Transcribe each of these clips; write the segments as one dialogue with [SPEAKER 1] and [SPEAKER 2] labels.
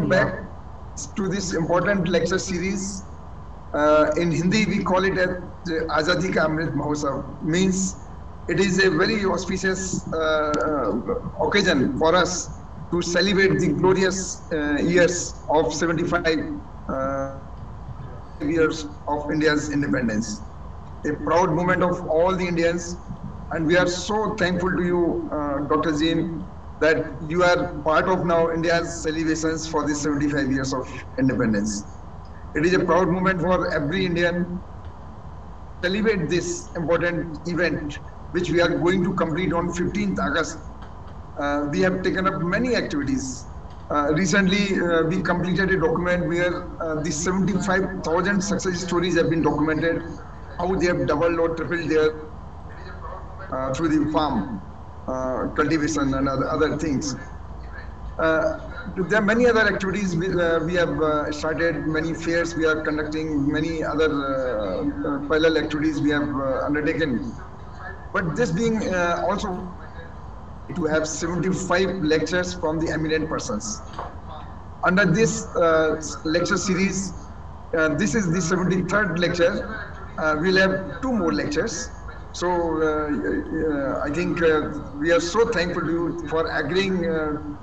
[SPEAKER 1] welcome back to this important lecture series. Uh, in Hindi, we call it as Azadi Ka Amrit Mahotsav, means it is a very auspicious uh, uh, occasion for us to celebrate the glorious uh, years of 75 uh, years of India's independence. A proud moment of all the Indians, and we are so thankful to you, uh, Dr. Zin, that you are part of now India's celebrations for the 75 years of independence. It is a proud moment for every Indian. Celebrate this important event, which we are going to complete on 15th August. Uh, we have taken up many activities. Uh, recently, uh, we completed a document where uh, the 75,000 success stories have been documented, how they have doubled or tripled their uh, through the farm uh, cultivation and other, other things. Uh, there are many other activities we, uh, we have uh, started, many fairs we are conducting, many other parallel activities we have undertaken. But this being also to have 75 lectures from the eminent persons. Under this lecture series, this is the 73rd lecture. We'll have two more lectures. So uh, I think uh, we are so thankful to you for agreeing uh,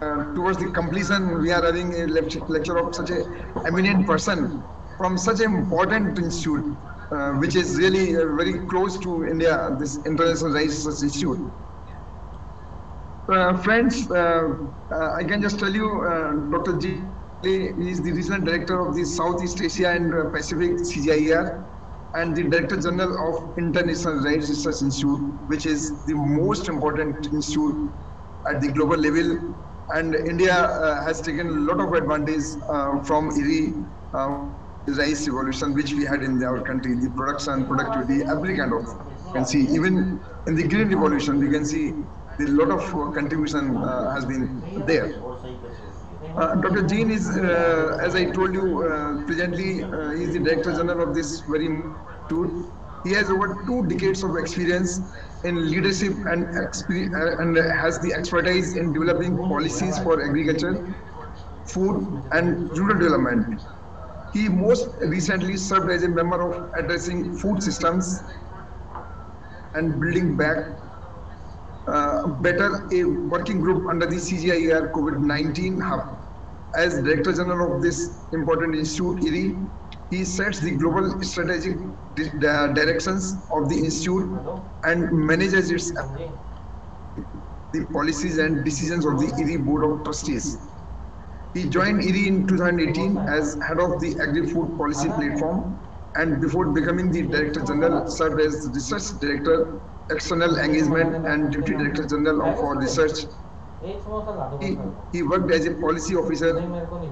[SPEAKER 1] uh, towards the completion. We are having a lecture, of such a eminent person from such an important institute, which is really very close to India, this International Rice Institute. Friends, I can just tell you, Dr. G is the regional director of the Southeast Asia and Pacific CGIAR and the Director General of International Rice Research Institute, which is the most important institute at the global level. And India uh, has taken a lot of advantage uh, from IRRI, uh, rice revolution, which we had in our country, the production, productivity, every kind of. You can see even in the green revolution, we can see a lot of contribution uh, has been there. Uh, Dr. Jean is, uh, as I told you, uh, presently uh, is the Director General of this very institute. He has over two decades of experience in leadership and and has the expertise in developing policies for agriculture, food, and rural development. He most recently served as a member of addressing food systems and building back uh, better a working group under the CGIAR COVID-19 hub. As Director General of this important institute, IRRI, he sets the global strategic di- di- directions of the institute and manages its the policies and decisions of the IRRI Board of Trustees. He joined IRRI in 2018 as head of the Agri-Food Policy Platform and before becoming the Director General served as Research Director, External Engagement and Deputy Director General of Research. He, he worked as a policy officer,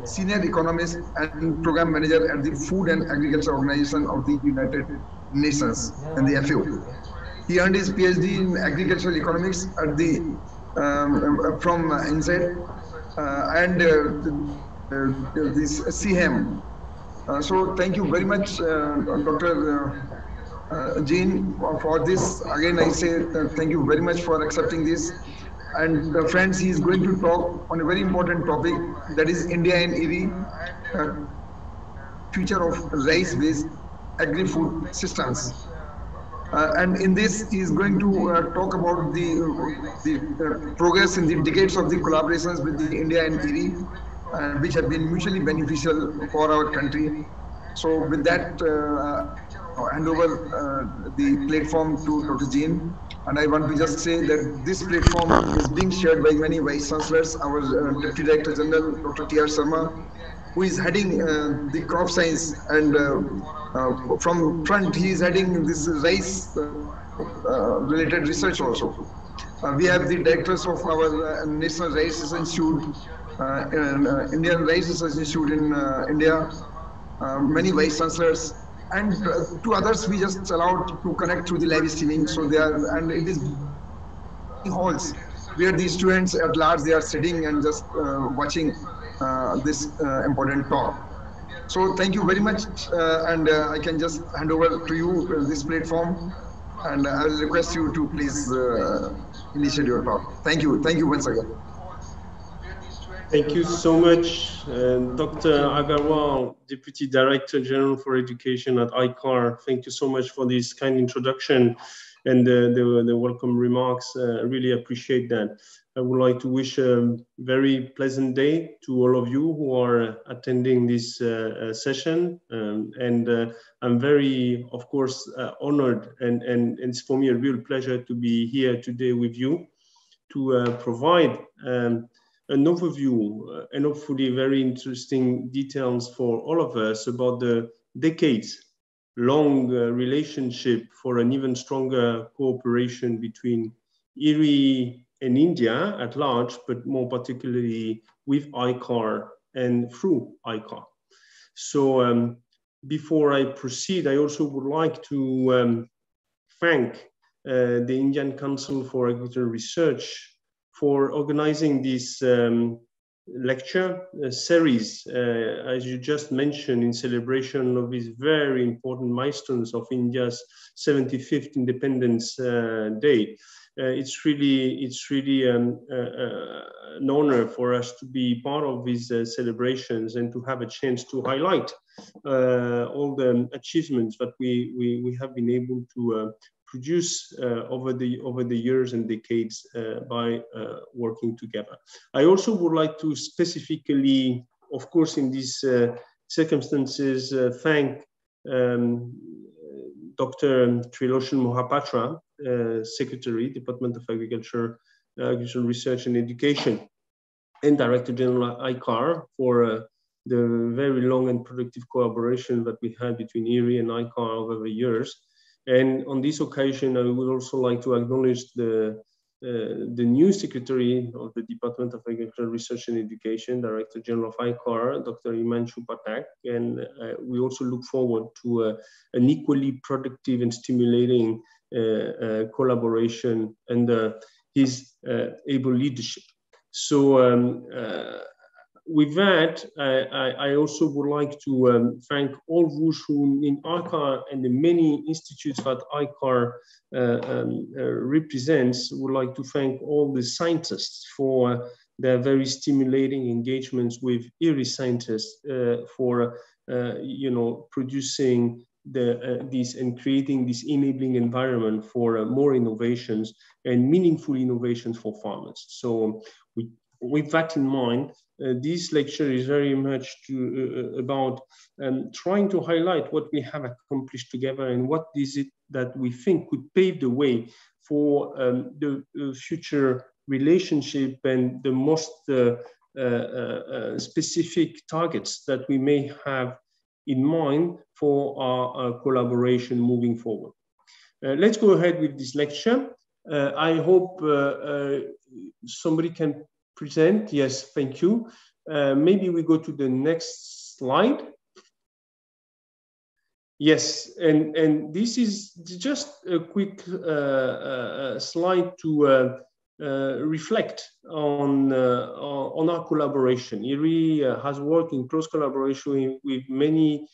[SPEAKER 1] senior economist and program manager at the Food and Agriculture Organization of the United Nations and the FAO. He earned his PhD in agricultural economics at the um, from uh, INSEAD uh, and uh, uh, this CHEM. Uh, so thank you very much, uh, Dr. Uh, uh, Jean, for this. Again, I say uh, thank you very much for accepting this. And uh, friends, he is going to talk on a very important topic that is India and IRRI, uh, future of rice-based agri-food systems. Uh, and in this, he is going to uh, talk about the, the progress in the decades of the collaborations with the India and IRRI, uh, which have been mutually beneficial for our country. So with that, uh, hand over uh, the platform to Dr. Jean. And I want to just say that this platform is being shared by many vice chancellors, our uh, Deputy Director General, Dr. T.R. Sharma, who is heading uh, the crop science and uh, uh, from front he is heading this rice uh, uh, related research also. We have the directors of our National Rice Research Institute, and, Indian Rice Research Institute in India, many vice chancellors, and uh, two others we just allowed to connect through the live streaming. So they are, and it is halls where the students at large they are sitting and just uh, watching uh, this uh, important talk. So thank you very much, uh, and uh, I can just hand over to you this platform, and I will request you to please initiate your talk. Thank you, thank you once again.
[SPEAKER 2] Thank you so much, Dr. Agrawal, Deputy Director General for Education at ICAR. Thank you so much for this kind introduction and uh, the, the welcome remarks. Uh, I really appreciate that. I would like to wish a very pleasant day to all of you who are attending this uh, uh session. Um, and uh, I'm very, of course, uh, honored and, and, and, it's for me a real pleasure to be here today with you to provide um, an overview and hopefully very interesting details for all of us about the decades long uh, relationship for an even stronger cooperation between IRRI and India at large, but more particularly with ICAR and through ICAR. So um, before I proceed, I also would like to um, thank uh, the Indian Council for Agricultural Research for organizing this um, lecture series, uh, as you just mentioned, in celebration of these very important milestones of India's 75th Independence uh, Day. Uh, it's really, it's really um, uh, uh, an honor for us to be part of these uh, celebrations and to have a chance to highlight all the achievements that we, we, we have been able to produce uh, over the over the years and decades uh, by uh, working together. I also would like to specifically, of course, in these circumstances, thank um, Dr. Trilochan Mohapatra, uh, Secretary, Department of Agriculture, uh, Agricultural Research and Education, and Director General ICAR for uh, the very long and productive collaboration that we had between IRRI and ICAR over the years. And on this occasion, I would also like to acknowledge the, uh, the new Secretary of the Department of Agricultural Research and Education, Director General of ICAR, Dr. Himanshu Pathak. And uh, we also look forward to uh, an equally productive and stimulating uh, uh, collaboration under his uh, able leadership. So um, with that, I, I, also would like to um, thank all those who in ICAR and the many institutes that ICAR uh, um, uh, represents, would like to thank all the scientists for their very stimulating engagements with IRRI scientists uh, for, you know, producing the, uh, this and creating this enabling environment for uh, more innovations and meaningful innovations for farmers. So we, with that in mind, uh, this lecture is very much to, uh, about um, trying to highlight what we have accomplished together and what is it that we think could pave the way for um, the uh, future relationship and the most uh, uh, uh, specific targets that we may have in mind for our, our collaboration moving forward. let's go ahead with this lecture. I hope somebody can present. Yes, thank you. Uh, maybe we go to the next slide. Yes, and, and this is just a quick uh, uh, slide to uh, uh, reflect on, uh, on our collaboration. IRRI has worked in close collaboration with many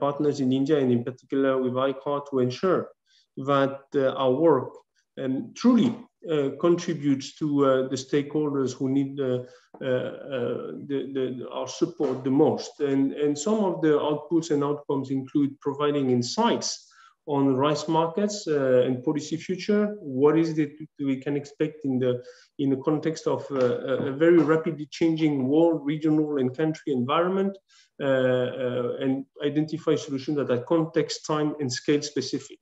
[SPEAKER 2] partners in India and in particular with ICAR to ensure that our work um, truly uh, contributes to uh, the stakeholders who need the, uh, the, the, our support the most. And, and some of the outputs and outcomes include providing insights on rice markets uh, and policy future. What is it we can expect in the in the context of uh, a very rapidly changing world, regional, and country environment, uh, and identify solutions that are context, time, and scale specific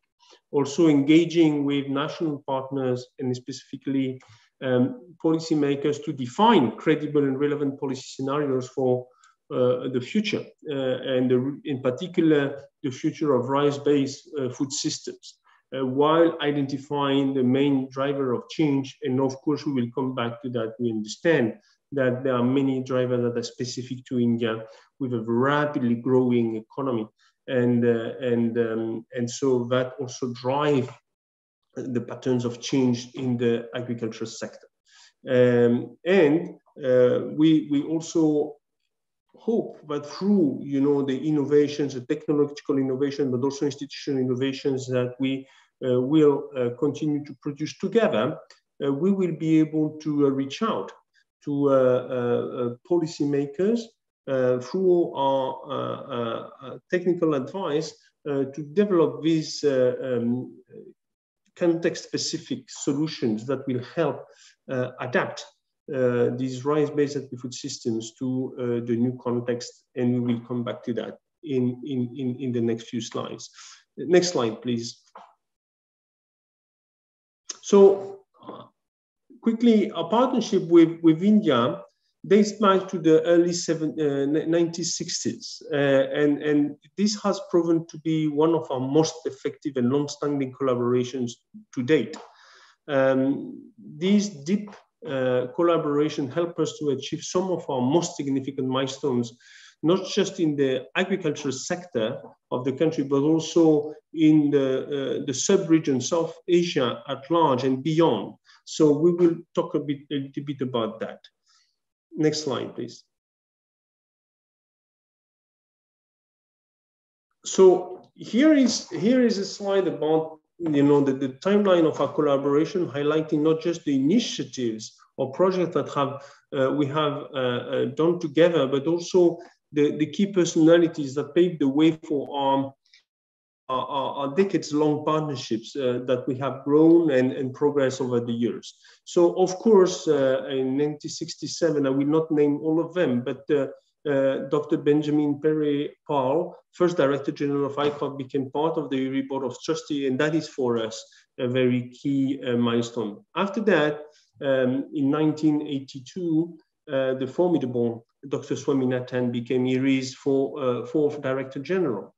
[SPEAKER 2] also engaging with national partners and specifically um, policymakers to define credible and relevant policy scenarios for uh, the future, uh, and the, in particular, the future of rice-based uh, food systems, uh, while identifying the main driver of change. And of course, we will come back to that. We understand that there are many drivers that are specific to India with a rapidly growing economy and uh, and um, and so that also drive the patterns of change in the agriculture sector. Um, and uh, we we also hope that through you know the innovations, the technological innovation, but also institutional innovations that we uh, will uh, continue to produce together, uh, we will be able to uh, reach out to policymakers through our uh, uh, uh, technical advice to develop these um, context-specific solutions that will help adapt uh, these rice-based food systems to uh, the new context, and we will come back to that in, in, in, in the next few slides. Next slide, please. So quickly, our partnership with, with India dates back to the early seven, uh, 1960s. Uh, and, and this has proven to be one of our most effective and long-standing collaborations to date. Um, these deep uh, collaboration help us to achieve some of our most significant milestones not just in the agricultural sector of the country, but also in the, uh, the sub-region South Asia at large and beyond. So we will talk a bit, a little bit about that. Next slide, please. So here is, here is a slide about you know, the, the timeline of our collaboration, highlighting not just the initiatives or projects that have uh, we have uh, uh, done together, but also the, the key personalities that paved the way for our, our, our decades-long partnerships uh, that we have grown and, and progressed over the years. So, of course, uh, in 1967, I will not name all of them, but uh, uh Dr. Benjamin Peary Pal, first Director General of ICAR, became part of the IRRI Board of Trustees, and that is for us a very key milestone. After that, um, in 1982, uh, the formidable Dr. Swaminathan became IRRI's for, uh, fourth Director General.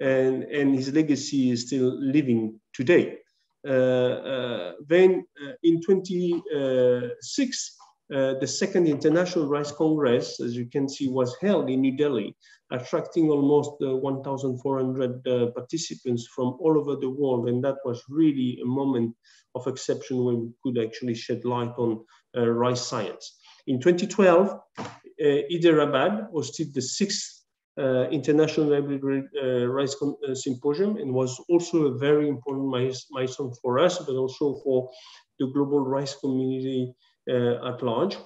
[SPEAKER 2] And, and his legacy is still living today. Uh, uh then uh, in 26, uh, the second International Rice Congress, as you can see, was held in New Delhi, attracting almost 1,400 participants from all over the world. And that was really a moment of exception when we could actually shed light on rice science. In 2012, uh, Hyderabad hosted the sixth uh, International Hybrid uh, Rice Symposium and was also a very important milestone for us, but also for the global rice community at large.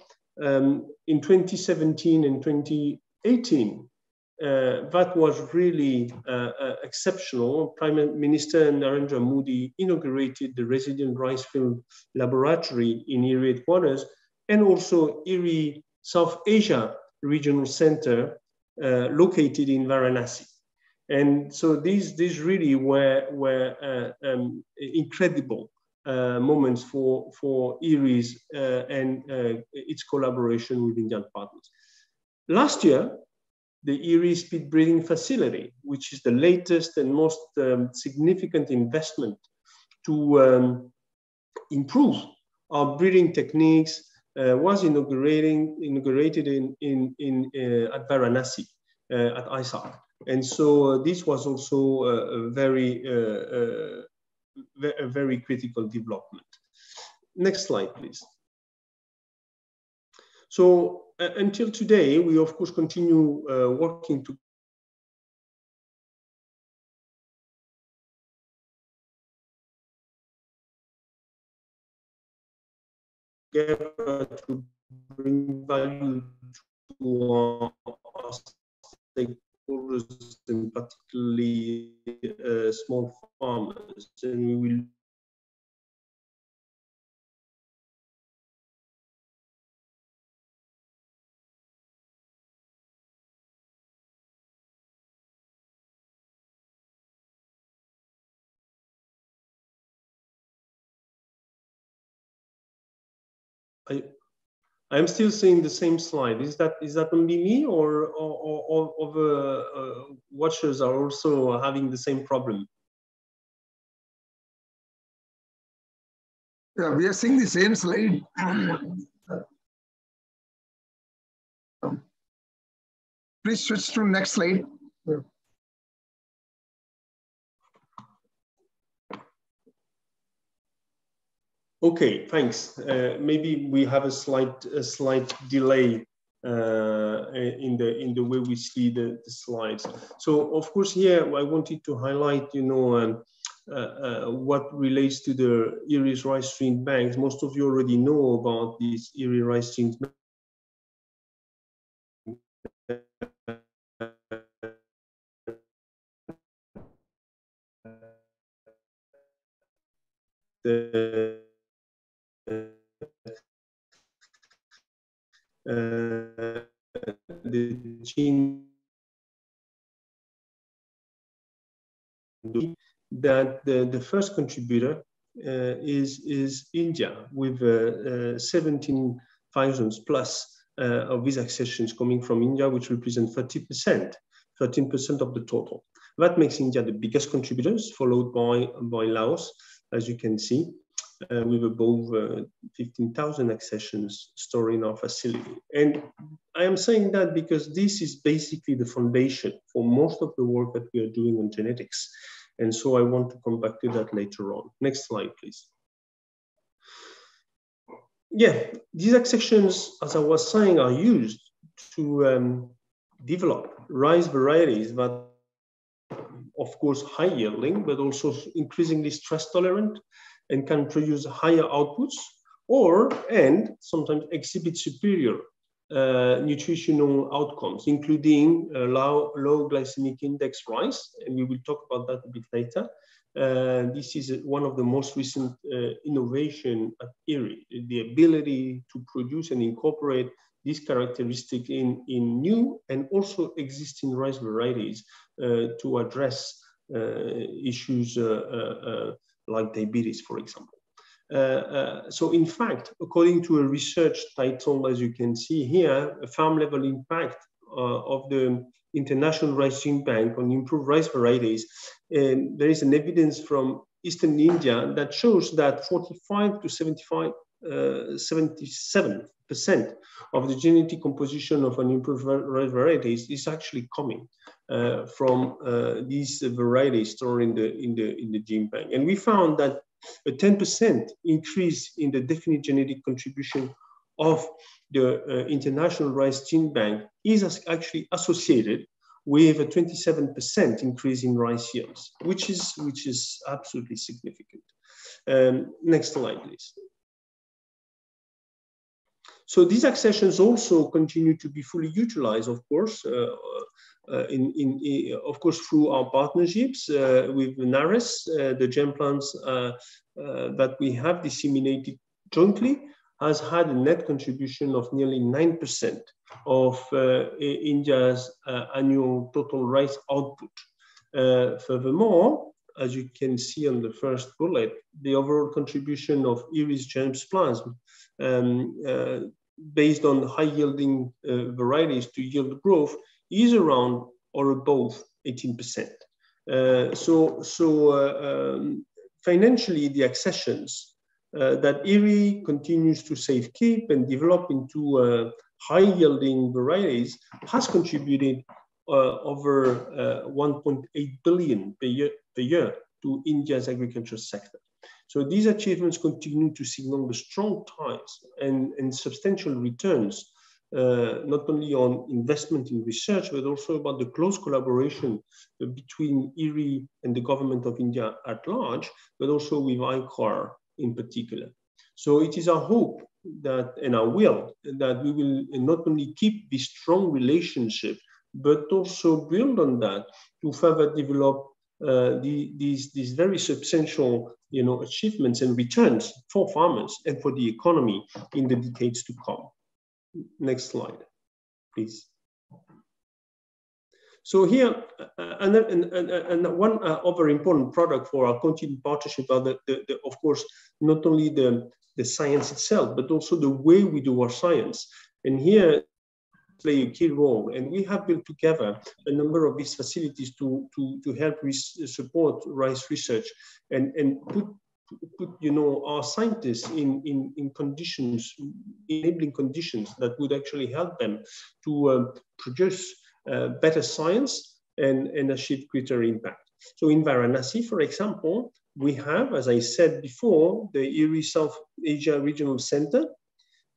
[SPEAKER 2] Um, in 2017 and 2018, uh, that was really uh, uh, exceptional. Prime Minister Narendra Modi inaugurated the Resilient Rice Field Laboratory in IRRI headquarters and also IRRI South Asia Regional Center uh, located in Varanasi. And so these, these really were, were uh, um, incredible uh, moments for, for IRRI's uh, and uh, its collaboration with Indian partners. Last year, the IRRI Speed Breeding Facility, which is the latest and most um, significant investment to um, improve our breeding techniques uh, was inaugurating, inaugurated in, in, in, uh, at Varanasi, uh, at ISARC. And so this was also a, very, a very critical development. Next slide, please. So uh, until today, we of course continue uh, working to together to bring value to our, stakeholders and particularly uh, small farmers. And we will I, I'm still seeing the same slide. Is that is that only me, or or, or, or uh, watchers are also having the same problem?
[SPEAKER 1] Yeah, we are seeing the same slide. Please switch to next slide.
[SPEAKER 2] Okay, thanks. Uh, maybe we have a slight a slight delay uh, in the in the way we see the, the, slides. So of course here I wanted to highlight, you know, um, uh, uh what relates to the IRRI's rice stream banks. Most of you already know about these Erie rice streams the the gene that the, the first contributor uh, is, is India with uh, uh, 17,000 plus of these accessions coming from India, which represent 30%, 13% of the total. That makes India the biggest contributors, followed by, by Laos, as you can see, uh, with above uh, 15,000 accessions stored in our facility. And I am saying that because this is basically the foundation for most of the work that we are doing on genetics. And so I want to come back to that later on. Next slide, please. Yeah, these accessions, as I was saying, are used to um, develop rice varieties that, of course, high yielding, but also increasingly stress tolerant and can produce higher outputs or, and sometimes exhibit superior uh, nutritional outcomes, including uh, low, low glycemic index rice, and we will talk about that a bit later. Uh, this is one of the most recent uh, innovation at IRRI, the ability to produce and incorporate this characteristic in, in new and also existing rice varieties uh, to address uh, issues like diabetes, for example. Uh, uh, so in fact, according to a research title, as you can see here, a farm level impact uh, of the International Rice Gene Bank on improved rice varieties, and there is an evidence from Eastern India that shows that 45 to 75, 77 percent of the genetic composition of an improved rice varieties is actually coming uh, from uh, these varieties stored in the in the in the gene bank. And we found that a 10% increase in the definite genetic contribution of the uh, International Rice Gene Bank is actually associated with a 27% increase in rice yields, which is, which is absolutely significant. Um, next slide, please. So these accessions also continue to be fully utilized, of course, uh, in, in, in, of course, through our partnerships uh, with NARES, uh, the germplasm that we have disseminated jointly has had a net contribution of nearly 9% of India's annual total rice output. furthermore, as you can see on the first bullet, the overall contribution of IRRI's germplasm um, uh, based on high yielding uh, varieties to yield growth is around or above 18%. Uh, so so uh, um, financially, the accessions uh, that IRRI continues to safe keep and develop into uh, high yielding varieties has contributed uh, over uh, 1.8 billion per year, per year to India's agriculture sector. So these achievements continue to signal the strong ties and, and substantial returns uh, not only on investment in research, but also about the close collaboration between IRRI and the government of India at large, but also with ICAR in particular. So it is our hope that, and our will, that we will not only keep this strong relationship, but also build on that to further develop uh, the, these, these very substantial you know, achievements and returns for farmers and for the economy in the decades to come. Next slide, please. So here, uh, and, and, and, and one uh, other important product for our continued partnership are the, the, the, of course, not only the, the science itself, but also the way we do our science. And here play a key role. And we have built together a number of these facilities to, to, to help support rice research and, and put put you know our scientists in in, in conditions enabling conditions that would actually help them to um, produce uh, better science and and achieve greater impact. So in varanasi for example we have as i said before the IRRI south asia regional center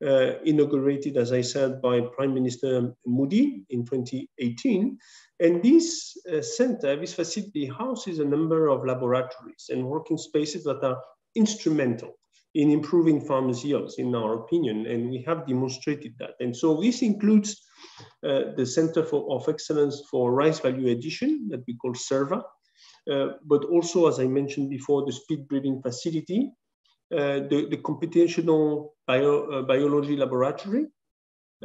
[SPEAKER 2] uh, inaugurated, as I said, by Prime Minister Modi in 2018. And this uh, center, this facility houses a number of laboratories and working spaces that are instrumental in improving farmers' yields, in our opinion, and we have demonstrated that. And so this includes uh, the Center for, of Excellence for Rice Value Addition that we call CERVA, uh, but also, as I mentioned before, the speed breeding facility, the, the computational bio, biology laboratory.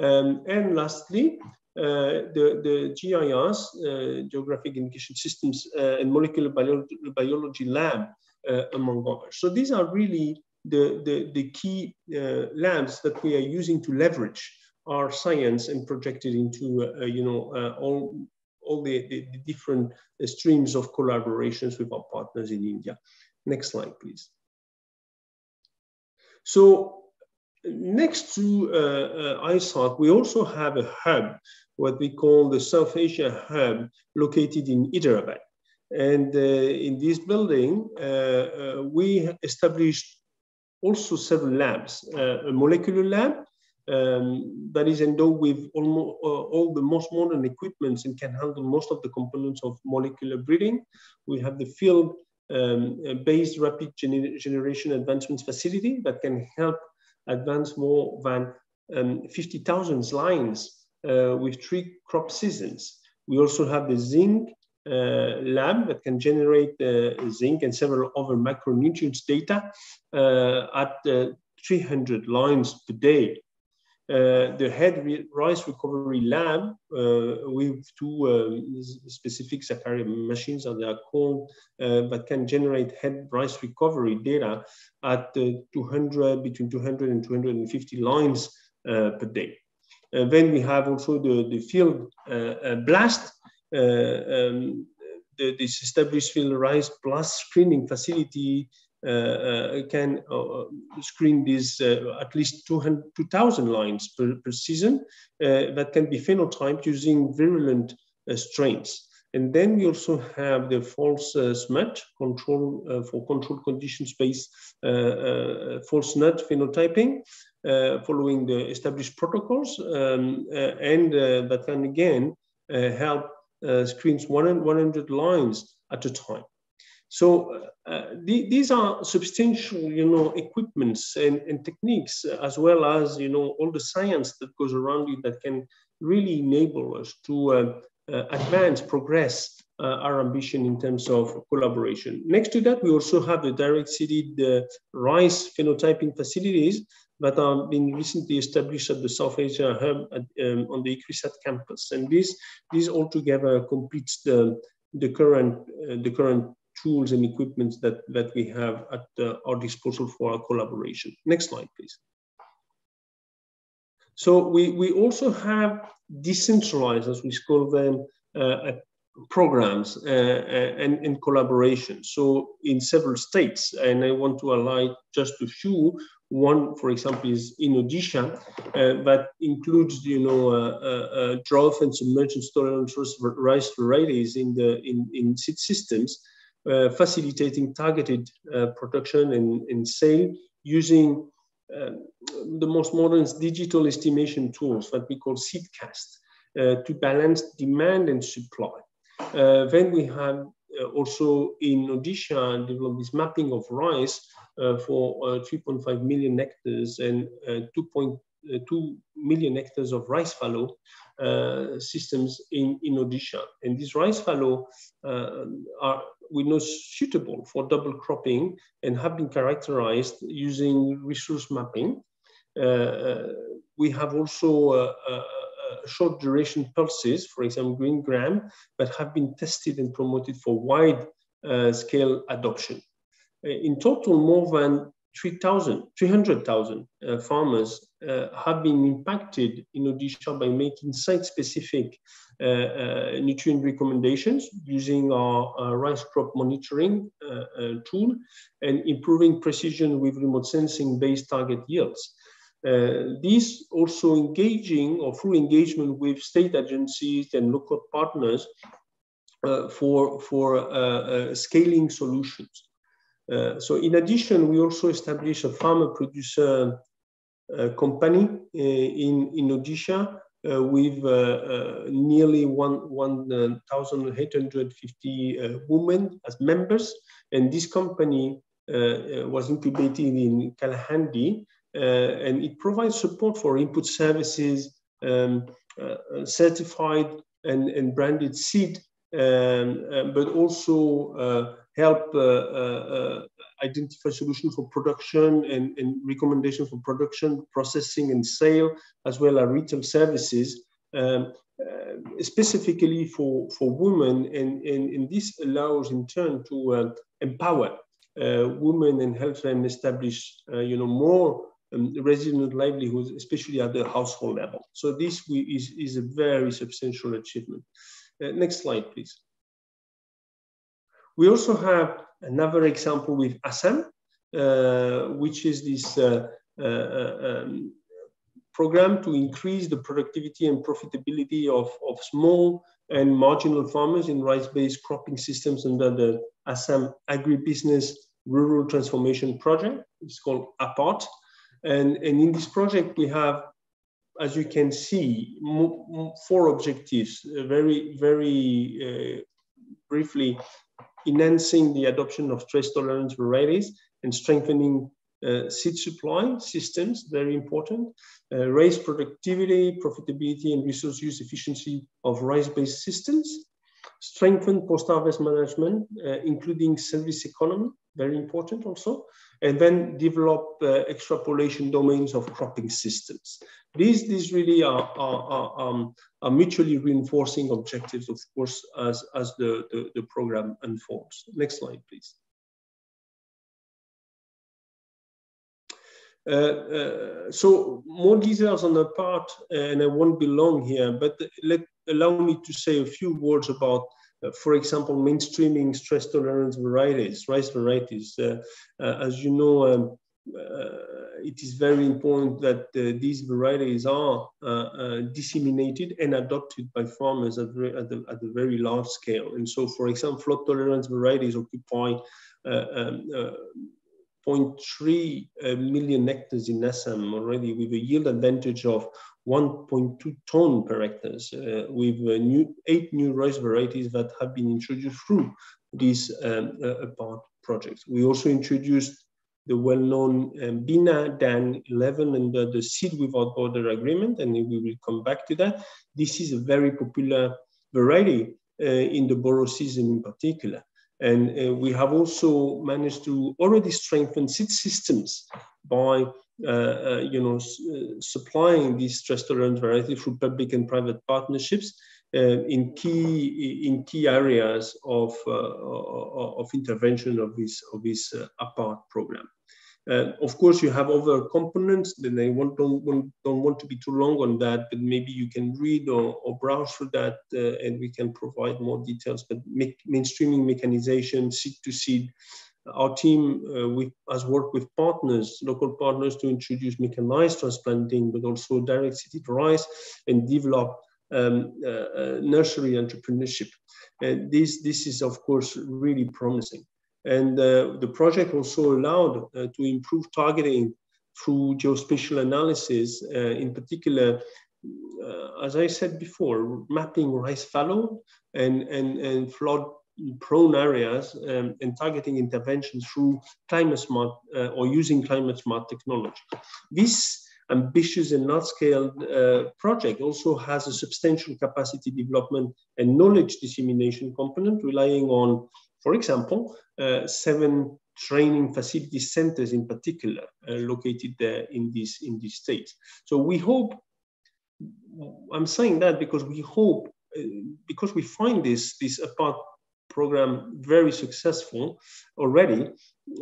[SPEAKER 2] Um, and lastly, uh, the, the GIS, uh, Geographic Indication Systems uh, and Molecular Bio Biology Lab, among others. So these are really the, the, the key labs that we are using to leverage our science and project it into, you know, all, all the, the, the different streams of collaborations with our partners in India. Next slide, please. So next to uh, uh, we also have a hub what we call the South Asia Hub located in Hyderabad. And uh, in this building, uh, uh, we established also several labs, uh, a molecular lab um, that is endowed with almost, all the most modern equipments and can handle most of the components of molecular breeding. We have the field um, based rapid gener generation advancements facility that can help advance more than um, 50,000 lines uh, with three crop seasons. We also have the zinc uh, lab that can generate uh, zinc and several other macronutrients data at 300 lines per day. Uh, the head rice recovery lab uh, with two uh, specific Zakaria machines that are called that can generate head rice recovery data at 200 between 200 and 250 lines per day. Uh, then we have also the, the field uh, uh, blast, um, the, this established field rice blast screening facility uh, can uh, screen these uh, at least 2,000 lines per, per season that can be phenotyped using virulent strains. And then we also have the false smut control for control conditions-based false smut phenotyping, uh, following the established protocols, um, uh, and uh, that can again help screens 100 lines at a time. So th these are substantial, you know, equipments and, and techniques, as well as you know all the science that goes around it that can really enable us to advance, progress uh, our ambition in terms of collaboration. Next to that, we also have the direct seeded uh, rice phenotyping facilities that are being recently established at the South Asia Hub at, um, on the ICRISAT campus. And this, this altogether completes the, the, current, uh, the current tools and equipment that, that we have at uh, our disposal for our collaboration. Next slide, please. So we, we also have decentralized, as we call them, uh, programs uh, uh, and, and collaboration. So in several states, and I want to highlight just a few, one, for example, is in Odisha, uh, that includes, you know, uh, uh, uh drought and submergence tolerant rice varieties in the in, in seed systems, uh, facilitating targeted uh, production and, and sale using the most modern digital estimation tools that we call Seedcast to balance demand and supply. then we have also in Odisha developed this mapping of rice uh, for uh, 3.5 million hectares and uh, 2.2 million hectares of rice fallow systems in, in Odisha. And these rice fallow are we know suitable for double cropping and have been characterized using resource mapping. Uh, we have also uh, uh, short duration pulses, for example, green gram, that have been tested and promoted for wide scale adoption. Uh, in total, more than 300,000 uh, farmers uh, have been impacted in Odisha by making site-specific uh, uh, nutrient recommendations using our, our rice crop monitoring uh, tool and improving precision with remote sensing-based target yields. this also engaging or through engagement with state agencies and local partners for, for scaling solutions. Uh, so in addition, we also established a farmer producer uh, company uh, in, in Odisha uh, with uh, nearly 1,850 women as members. And this company was incubated in Kalahandi and it provides support for input services, um, certified and, and branded seed, um, but also help identify solutions for production and, and recommendations for production, processing, and sale, as well as retail services. Um, uh, specifically for, for women, and, and, and, this allows in turn to uh, empower uh, women and help them establish, uh, you know, more um, resilient livelihoods, especially at the household level. So this is, is a very substantial achievement. Uh, next slide, please. We also have another example with Assam, uh, which is this um, program to increase the productivity and profitability of, of small and marginal farmers in rice-based cropping systems under the Assam Agribusiness Rural Transformation Project. It's called APART. And, and in this project, we have, as you can see, four objectives, uh, very, very uh, briefly, enhancing the adoption of stress tolerance varieties and strengthening uh, seed supply systems, very important, uh, raise productivity, profitability, and resource use efficiency of rice-based systems, strengthen post-harvest management, uh, including service economy, very important also, and then develop uh, extrapolation domains of cropping systems. These, these really are, are, are, um, are mutually reinforcing objectives, of course, as, as the, the, the program unfolds. Next slide, please. Uh, uh, so more details on the part, and I won't be long here, but let allow me to say a few words about, uh, for example, mainstreaming stress tolerance varieties, rice varieties. as you know, um, uh, it is very important that uh, these varieties are uh, disseminated and adopted by farmers at, at, the, at, a very large scale. And so, for example, flood tolerance varieties occupy um, 0.3 uh, million hectares in Assam already with a yield advantage of 1.2 ton per hectare uh, with uh, new, eight new rice varieties that have been introduced through these um, uh, projects. We also introduced the well-known um, Binadhan 11 under the Seed Without Border Agreement, and we will come back to that. This is a very popular variety uh, in the Boro season in particular. And uh, we have also managed to already strengthen seed systems by you know, uh, supplying these stress tolerant variety through public and private partnerships uh, in key in key areas of uh, of intervention of this of this APART program. Uh, of course, you have other components, then I want, don't, want, don't want to be too long on that, but maybe you can read or, or browse through that uh, and we can provide more details. But make, mainstreaming mechanization, seed to seed, our team uh, with, has worked with partners, local partners to introduce mechanized transplanting, but also direct seeded rice and develop um, uh, uh, nursery entrepreneurship. And this, this is, of course, really promising. And uh, the project also allowed uh, to improve targeting through geospatial analysis, uh, in particular, as I said before, mapping rice fallow and, and, and flood prone areas um, and targeting interventions through climate smart uh, or using climate smart technology. This ambitious and large-scale uh, project also has a substantial capacity development and knowledge dissemination component relying on for example, uh, seven training facility centers in particular uh, located there in this in these states. So we hope. I'm saying that because we hope, uh, because we find this this APART program very successful already,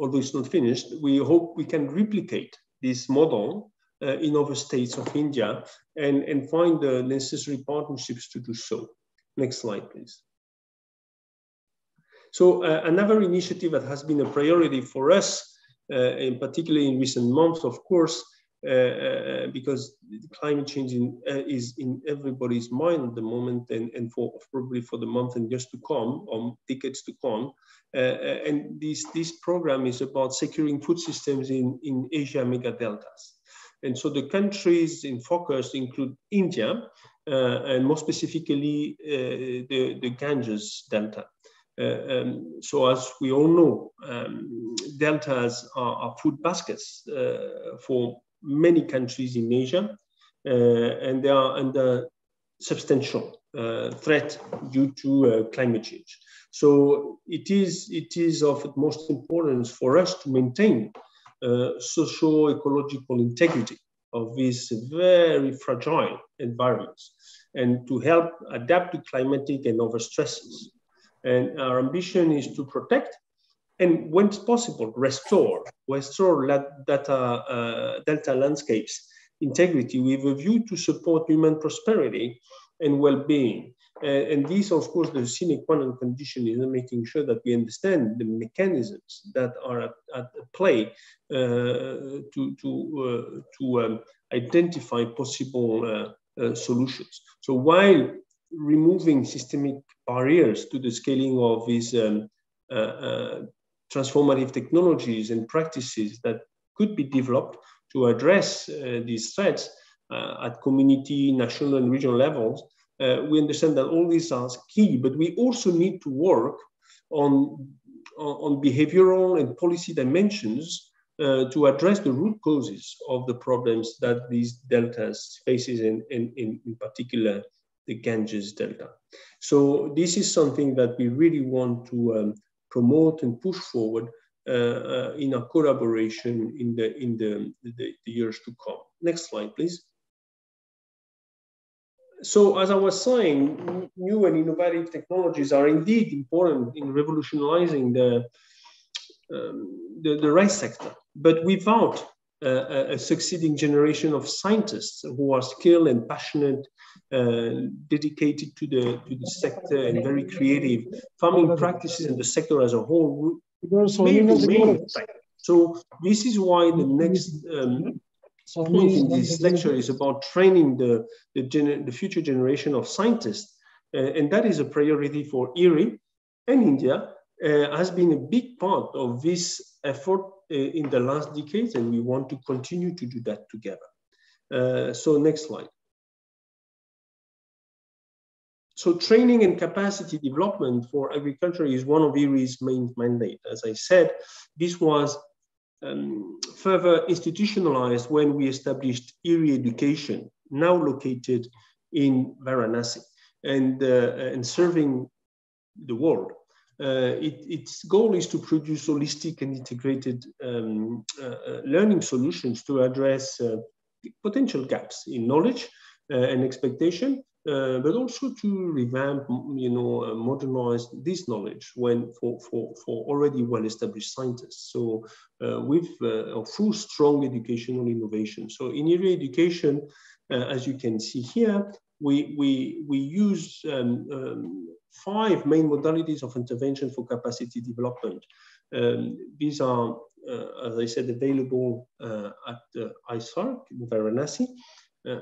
[SPEAKER 2] although it's not finished. We hope we can replicate this model uh, in other states of India and, and find the necessary partnerships to do so. Next slide, please. So uh, another initiative that has been a priority for us, uh, in particularly in recent months, of course, because climate change in, uh, is in everybody's mind at the moment and, and for probably for the month and years to come or decades to come. Uh, and this, this program is about securing food systems in, in Asia mega deltas. And so the countries in focus include India, and more specifically the, the Ganges Delta. Uh, um, so as we all know, um, deltas are, are, food baskets uh, for many countries in Asia, uh, and they are under substantial uh, threat due to uh, climate change. So it is, it is of utmost importance for us to maintain uh, socio-ecological integrity of these very fragile environments and to help adapt to climatic and other stresses. And our ambition is to protect and when possible, restore, restore data, uh, delta landscapes integrity with a view to support human prosperity and well-being. Uh, and this, of course, the sine qua non condition is making sure that we understand the mechanisms that are at, at play uh, to, to, uh, to um, identify possible uh, uh, solutions. So while removing systemic barriers to the scaling of these um, uh, transformative technologies and practices that could be developed to address uh, these threats uh, at community, national, and regional levels, uh, we understand that all these are key, but we also need to work on, on behavioral and policy dimensions uh, to address the root causes of the problems that these deltas faces, in, in, in particular the Ganges Delta. So this is something that we really want to um, promote and push forward uh, uh, in a collaboration in the in the, the, the years to come. Next slide, please. So as I was saying, new and innovative technologies are indeed important in revolutionizing the, um, the, the rice sector, but without uh, a succeeding generation of scientists who are skilled and passionate uh, dedicated to the to the sector and very creative farming practices in the sector as a whole. May remain. so this is why the next um, point in this lecture is about training the the, the future generation of scientists uh, and that is a priority for IRRI and India uh, has been a big part of this effort in the last decades and we want to continue to do that together. Uh, so next slide. So training and capacity development for agriculture is one of IRRI's main mandate. As I said, this was um, further institutionalized when we established IRRI Education, now located in Varanasi and, uh, and serving the world. Uh, it, its goal is to produce holistic and integrated um, uh, learning solutions to address uh, potential gaps in knowledge uh, and expectation uh, but also to revamp, you know, modernize this knowledge when for, for, for already well-established scientists. So with a full strong educational innovation. So in IRRI education, as you can see here, we, we, we use um, um, five main modalities of intervention for capacity development. Um, these are, uh, as I said, available at the ISARC in Varanasi.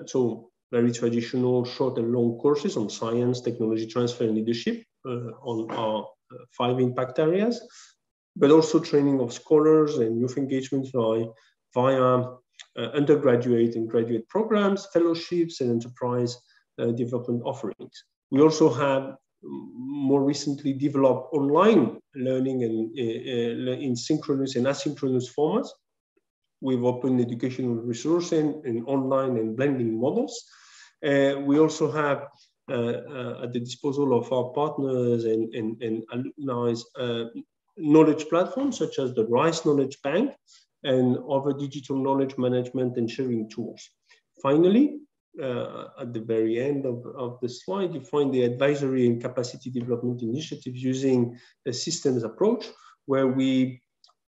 [SPEAKER 2] so very traditional short and long courses on science, technology transfer, and leadership uh, on our uh, five impact areas, but also training of scholars and youth engagement via, via uh, undergraduate and graduate programs, fellowships, and enterprise uh, development offerings. We also have more recently developed online learning and uh, uh, in synchronous and asynchronous formats with open educational resources and, and online and blending models uh, we also have uh, uh, at the disposal of our partners and, and, and alumni knowledge platforms such as the Rice Knowledge Bank and other digital knowledge management and sharing tools. Finally, uh, at the very end of, of the slide, you find the advisory and capacity development initiative using a systems approach where we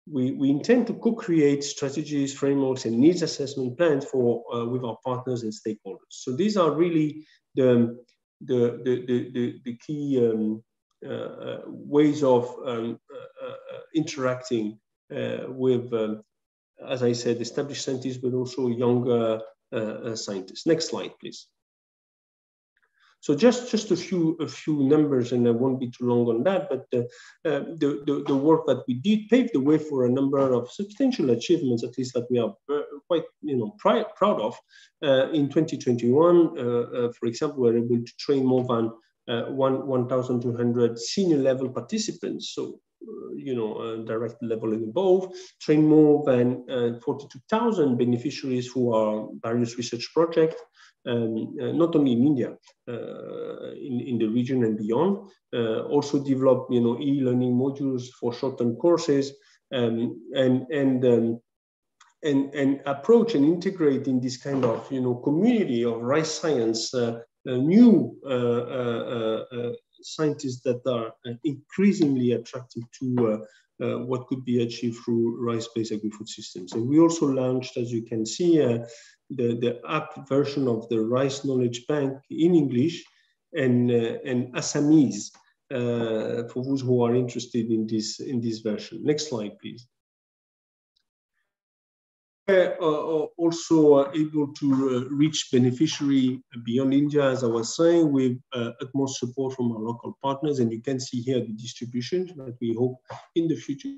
[SPEAKER 2] we, we intend to co-create strategies, frameworks, and needs assessment plans for uh, with our partners and stakeholders. So these are really the the the the, the key um, uh, uh ways of um, uh, uh, interacting with, um, as I said, established scientists, but also younger scientists. Next slide, please. So just, just a few a few numbers, and I won't be too long on that, but the, uh, the, the, the, work that we did paved the way for a number of substantial achievements, at least that we are uh, quite you know, proud of. Uh, in 2021, uh, uh, for example, we were able to train more than uh, 1,200 senior level participants, so you know, uh, direct level and above, train more than uh, 42,000 beneficiaries who are various research projects, um, uh, not only in India, uh, in, in the region and beyond. Uh, also develop, you know, e-learning modules for short-term courses um, and, and, um, and, and approach and integrate in this kind of, you know, community of rice science, new scientists that are increasingly attracted to uh, what could be achieved through rice-based agri-food systems. And we also launched, as you can see, uh, the, the app version of the Rice Knowledge Bank in English and, uh, and Assamese uh, for those who are interested in this, in this version. Next slide, please. We're uh, also able to uh, reach beneficiary beyond India, as I was saying, with uh, utmost support from our local partners. And you can see here the distribution that we hope in the future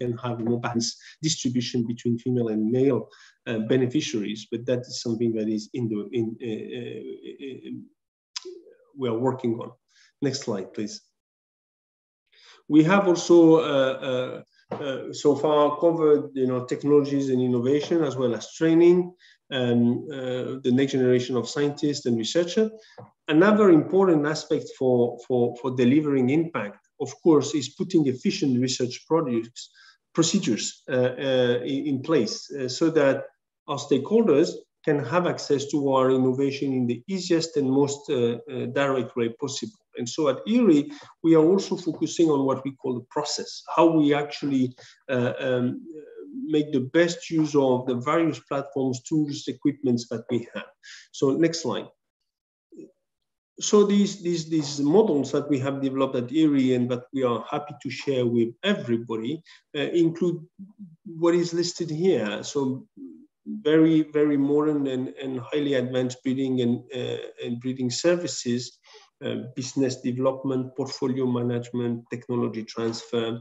[SPEAKER 2] can have more balanced distribution between female and male uh, beneficiaries, but that is something that is in the in uh, uh, we are working on. Next slide, please. We have also uh, so far covered, you know, technologies and innovation as well as training, um, uh, the next generation of scientists and researchers. Another important aspect for, for, for delivering impact, of course, is putting efficient research projects procedures uh, uh, in place uh, so that our stakeholders can have access to our innovation in the easiest and most direct way possible. And so at IRRI, we are also focusing on what we call the process, how we actually uh, um, make the best use of the various platforms, tools, equipments that we have. So next slide so these, these, these models that we have developed at IRRI and that we are happy to share with everybody uh, include what is listed here. So very, very modern and, and highly advanced breeding and, uh, and breeding services, business development, portfolio management, technology transfer,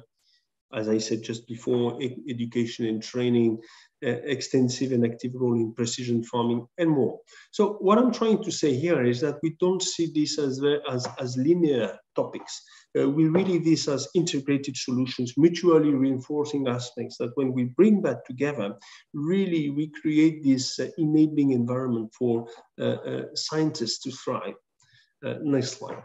[SPEAKER 2] as I said just before, education and training, uh, extensive and active role in precision farming, and more. So what I'm trying to say here is that we don't see this as, as, as linear topics. Uh, we really see this as integrated solutions, mutually reinforcing aspects that when we bring that together, really we create this uh, enabling environment for uh, uh, scientists to thrive. Uh, next slide.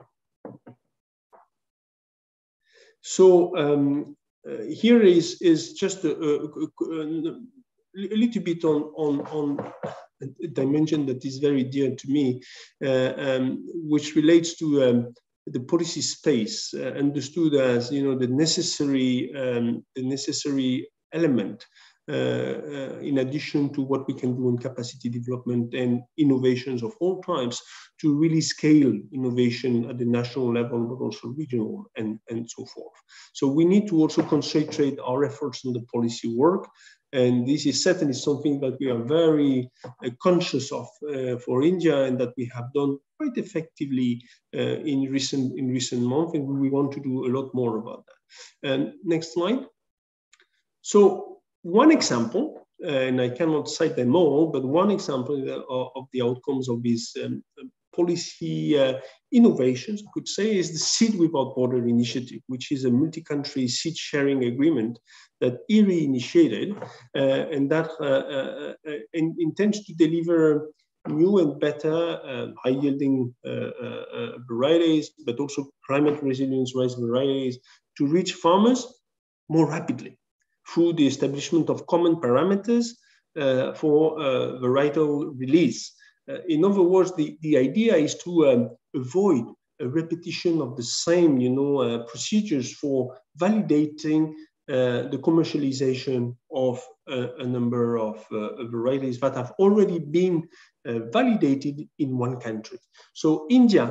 [SPEAKER 2] So um, uh, here is, is just a, a, a, little bit on, on, on a dimension that is very dear to me, uh, um, which relates to um, the policy space, uh, understood as you know the necessary um, the necessary element in addition to what we can do in capacity development and innovations of all types to really scale innovation at the national level, but also regional and, and so forth. So we need to also concentrate our efforts on the policy work. And this is certainly something that we are very uh, conscious of uh, for India and that we have done quite effectively uh, in recent in recent months, and we want to do a lot more about that. And next slide. So one example, uh, and I cannot cite them all, but one example of, of the outcomes of these um, policy uh, innovations, I could say, is the Seed Without Border initiative, which is a multi-country seed sharing agreement that IRRI initiated, uh, and that uh, uh, uh, intends to deliver new and better um, high-yielding varieties, but also climate resilience rice varieties to reach farmers more rapidly through the establishment of common parameters uh, for uh, varietal release. Uh, in other words, the, the idea is to um, avoid a repetition of the same you know, uh, procedures for validating uh, the commercialization of uh, a number of varieties that have already been validated in one country. So India,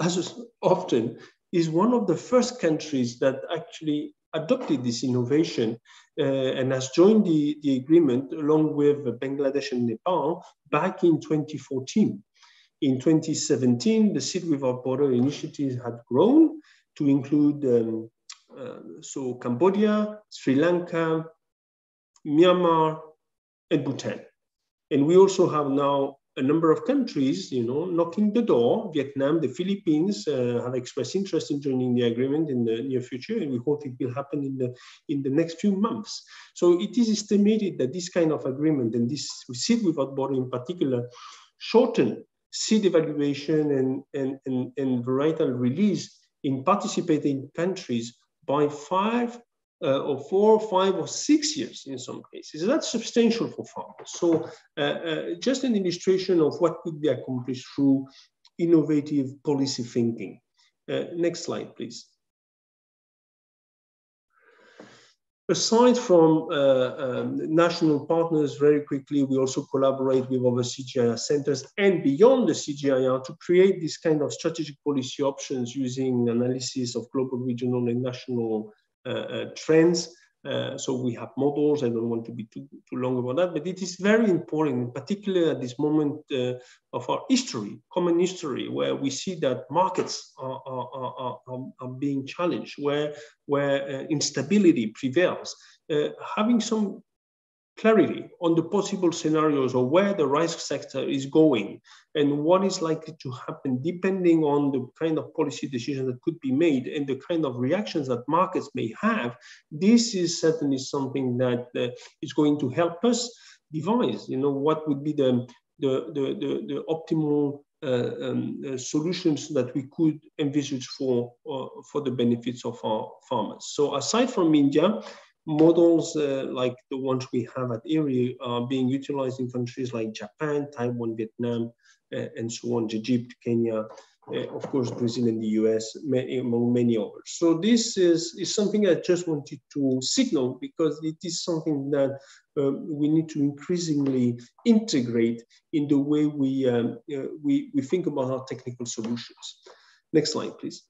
[SPEAKER 2] as often, is one of the first countries that actually adopted this innovation uh, and has joined the, the agreement along with Bangladesh and Nepal back in 2014. In 2017, the Seed Without Border initiative had grown to include um, uh, so Cambodia, Sri Lanka, Myanmar, and Bhutan. And we also have now a number of countries, you know, knocking the door. Vietnam, the Philippines uh, have expressed interest in joining the agreement in the near future, and we hope it will happen in the in the next few months. So it is estimated that this kind of agreement and this Seed Without Border in particular shorten seed evaluation and, and, and, and varietal release in participating countries by five uh, or four, five, or six years in some cases. That's substantial for farmers. So uh, uh, just an illustration of what could be accomplished through innovative policy thinking. Uh, next slide, please. Aside from uh, um, national partners, very quickly, we also collaborate with other CGIAR centers and beyond the CGIAR to create this kind of strategic policy options using analysis of global, regional, and national trends. Uh, so we have models. I don't want to be too, too long about that, but it is very important, particularly at this moment uh, of our history, common history, where we see that markets are, are, are, are, being challenged, where, where uh, instability prevails. Uh, having some clarity on the possible scenarios or where the rice sector is going and what is likely to happen depending on the kind of policy decisions that could be made and the kind of reactions that markets may have this is certainly something that uh, is going to help us devise you know what would be the the the, the, the optimal uh, um, uh, solutions that we could envisage for uh, for the benefits of our farmers. So aside from india models uh, like the ones we have at IRRI are being utilized in countries like Japan, Taiwan, Vietnam, uh, and so on, Egypt, Kenya, uh, of course, Brazil and the US, among many others. So this is, is something I just wanted to signal because it is something that um, we need to increasingly integrate in the way we, um, uh, we, we think about our technical solutions. Next slide, please.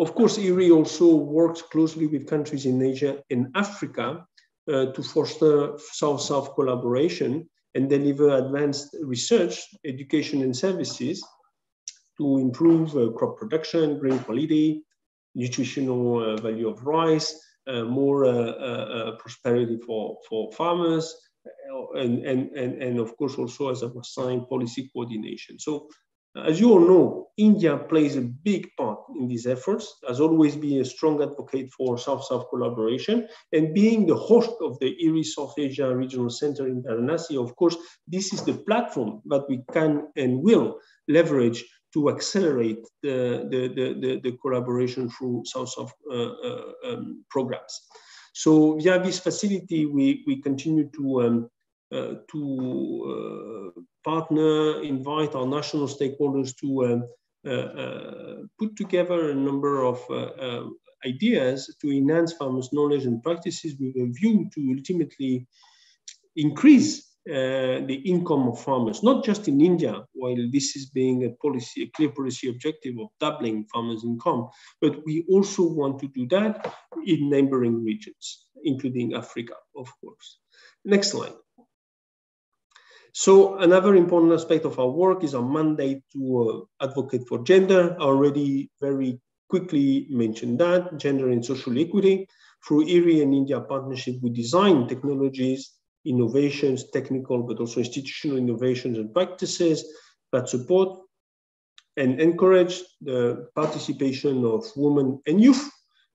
[SPEAKER 2] Of course, IRRI also works closely with countries in Asia and Africa uh, to foster South-South collaboration and deliver advanced research, education, and services to improve uh, crop production, grain quality, nutritional uh, value of rice, uh, more uh, uh, prosperity for, for farmers, and, and, and, and of course also, as was saying, policy coordination. So as you all know, India plays a big part in these efforts, has always been a strong advocate for South-South collaboration, and being the host of the IRRI South Asia Regional Center in Varanasi, of course, this is the platform that we can and will leverage to accelerate the, the, the, the, collaboration through South-South uh, uh, um, programs. So via this facility, we, we continue to um, to uh, partner, invite our national stakeholders to um, uh, put together a number of ideas to enhance farmers' knowledge and practices with a view to ultimately increase uh, the income of farmers, not just in India, while this is being a policy, a clear policy objective of doubling farmers' income, but we also want to do that in neighboring regions, including Africa, of course. Next slide. So another important aspect of our work is our mandate to uh, advocate for gender. I already very quickly mentioned that, gender and social equity. Through IRRI and India partnership, we design technologies, innovations, technical, but also institutional innovations and practices that support and encourage the participation of women and youth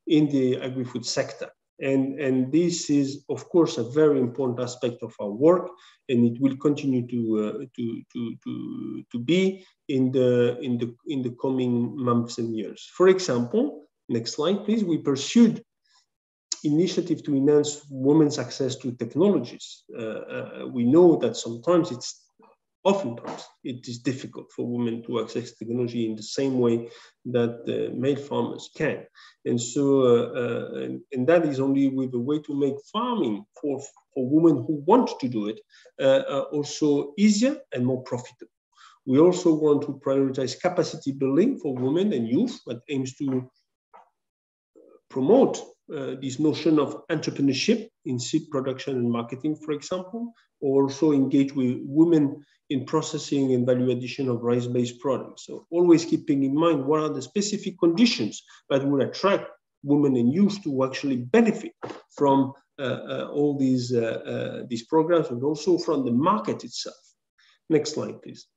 [SPEAKER 2] in the agri-food sector. And, and this is, of course, a very important aspect of our work, and it will continue to, uh, to, to, to, to be in the, in, the, in the coming months and years. For example, next slide, please, we pursued initiative to enhance women's access to technologies. Uh, uh, we know that sometimes it's oftentimes it is difficult for women to access technology in the same way that uh, male farmers can. And so, uh, uh, and, and, that is only with a way to make farming for, for women who want to do it uh, uh, also easier and more profitable. We also want to prioritize capacity building for women and youth that aims to promote uh, this notion of entrepreneurship in seed production and marketing, for example, also engage with women in processing and value addition of rice-based products. So always keeping in mind what are the specific conditions that will attract women and youth to actually benefit from uh, uh, all these, uh, uh these programs and also from the market itself. Next slide, please.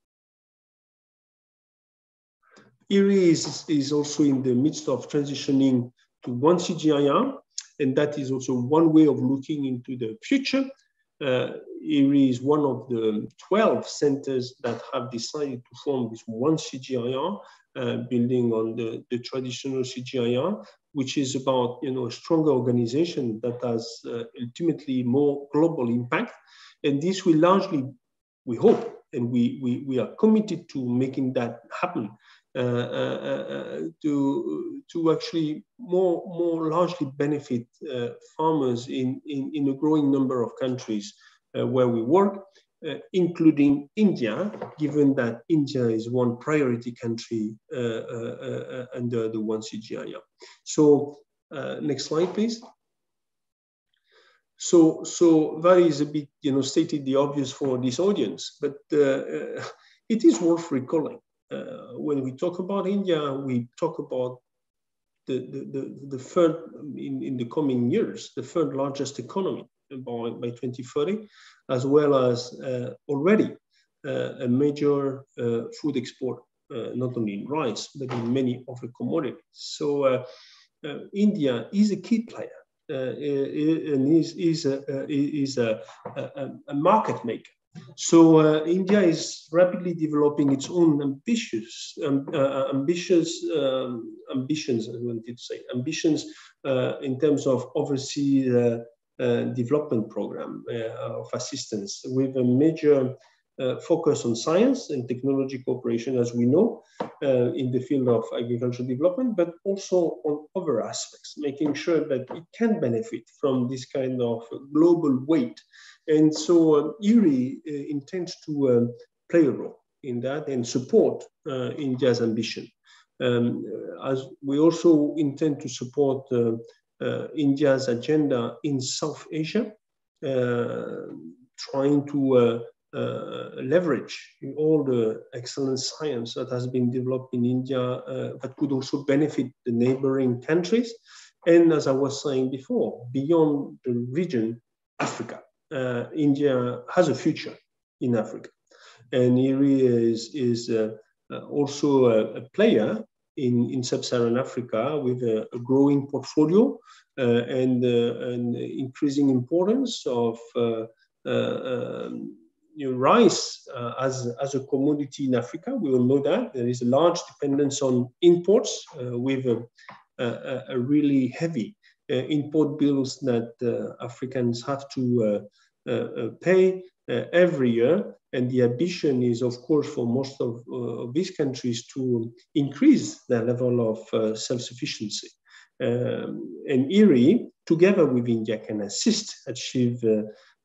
[SPEAKER 2] IRRI is, is also in the midst of transitioning to one CGIAR, and that is also one way of looking into the future uh, IRRI is one of the 12 centers that have decided to form this one CGIAR, uh, building on the, the traditional CGIAR, which is about you know a stronger organization that has uh, ultimately more global impact. And this will largely, we hope, and we, we, we are committed to making that happen uh, uh, uh, to, to actually more, more largely benefit farmers in, in, in a growing number of countries Uh, where we work, uh, including India, given that India is one priority country uh, under the one CGIAR. So next slide, please. So, so that is a bit, you know, stated the obvious for this audience, but uh, it is worth recalling uh, when we talk about India, we talk about the, the, the, the third, in, in the coming years, the third largest economy by, by 2030, as well as uh, already uh, a major uh, food export, uh, not only in rice, but in many other commodities. So uh, India is a key player and is, is, a, is a, a, a market maker so uh, India is rapidly developing its own ambitious, um, uh, ambitious um, ambitions. I wanted to say ambitions uh, in terms of overseas uh, uh, development program uh, of assistance with a major focus on science and technology cooperation, as we know, in the field of agricultural development, but also on other aspects, making sure that it can benefit from this kind of global weight and so um, IRRI uh, intends to um, play a role in that and support uh, India's ambition. Um, as we also intend to support uh, uh India's agenda in South Asia, uh, trying to uh, leverage all the excellent science that has been developed in India that could also benefit the neighboring countries. And as I was saying before, beyond the region, Africa uh, India has a future in Africa. And IRRI is, is uh, uh, also a, a, player in, in sub-Saharan Africa with a, a growing portfolio uh, and an increasing importance of um, you know, rice uh, as, as a commodity in Africa. We all know that there is a large dependence on imports uh, with a, a, a, really heavy uh, import bills that uh, Africans have to uh, pay every year. And the ambition is, of course, for most of, of these countries to increase their level of self-sufficiency. Um, and IRRI, together with India, can assist achieve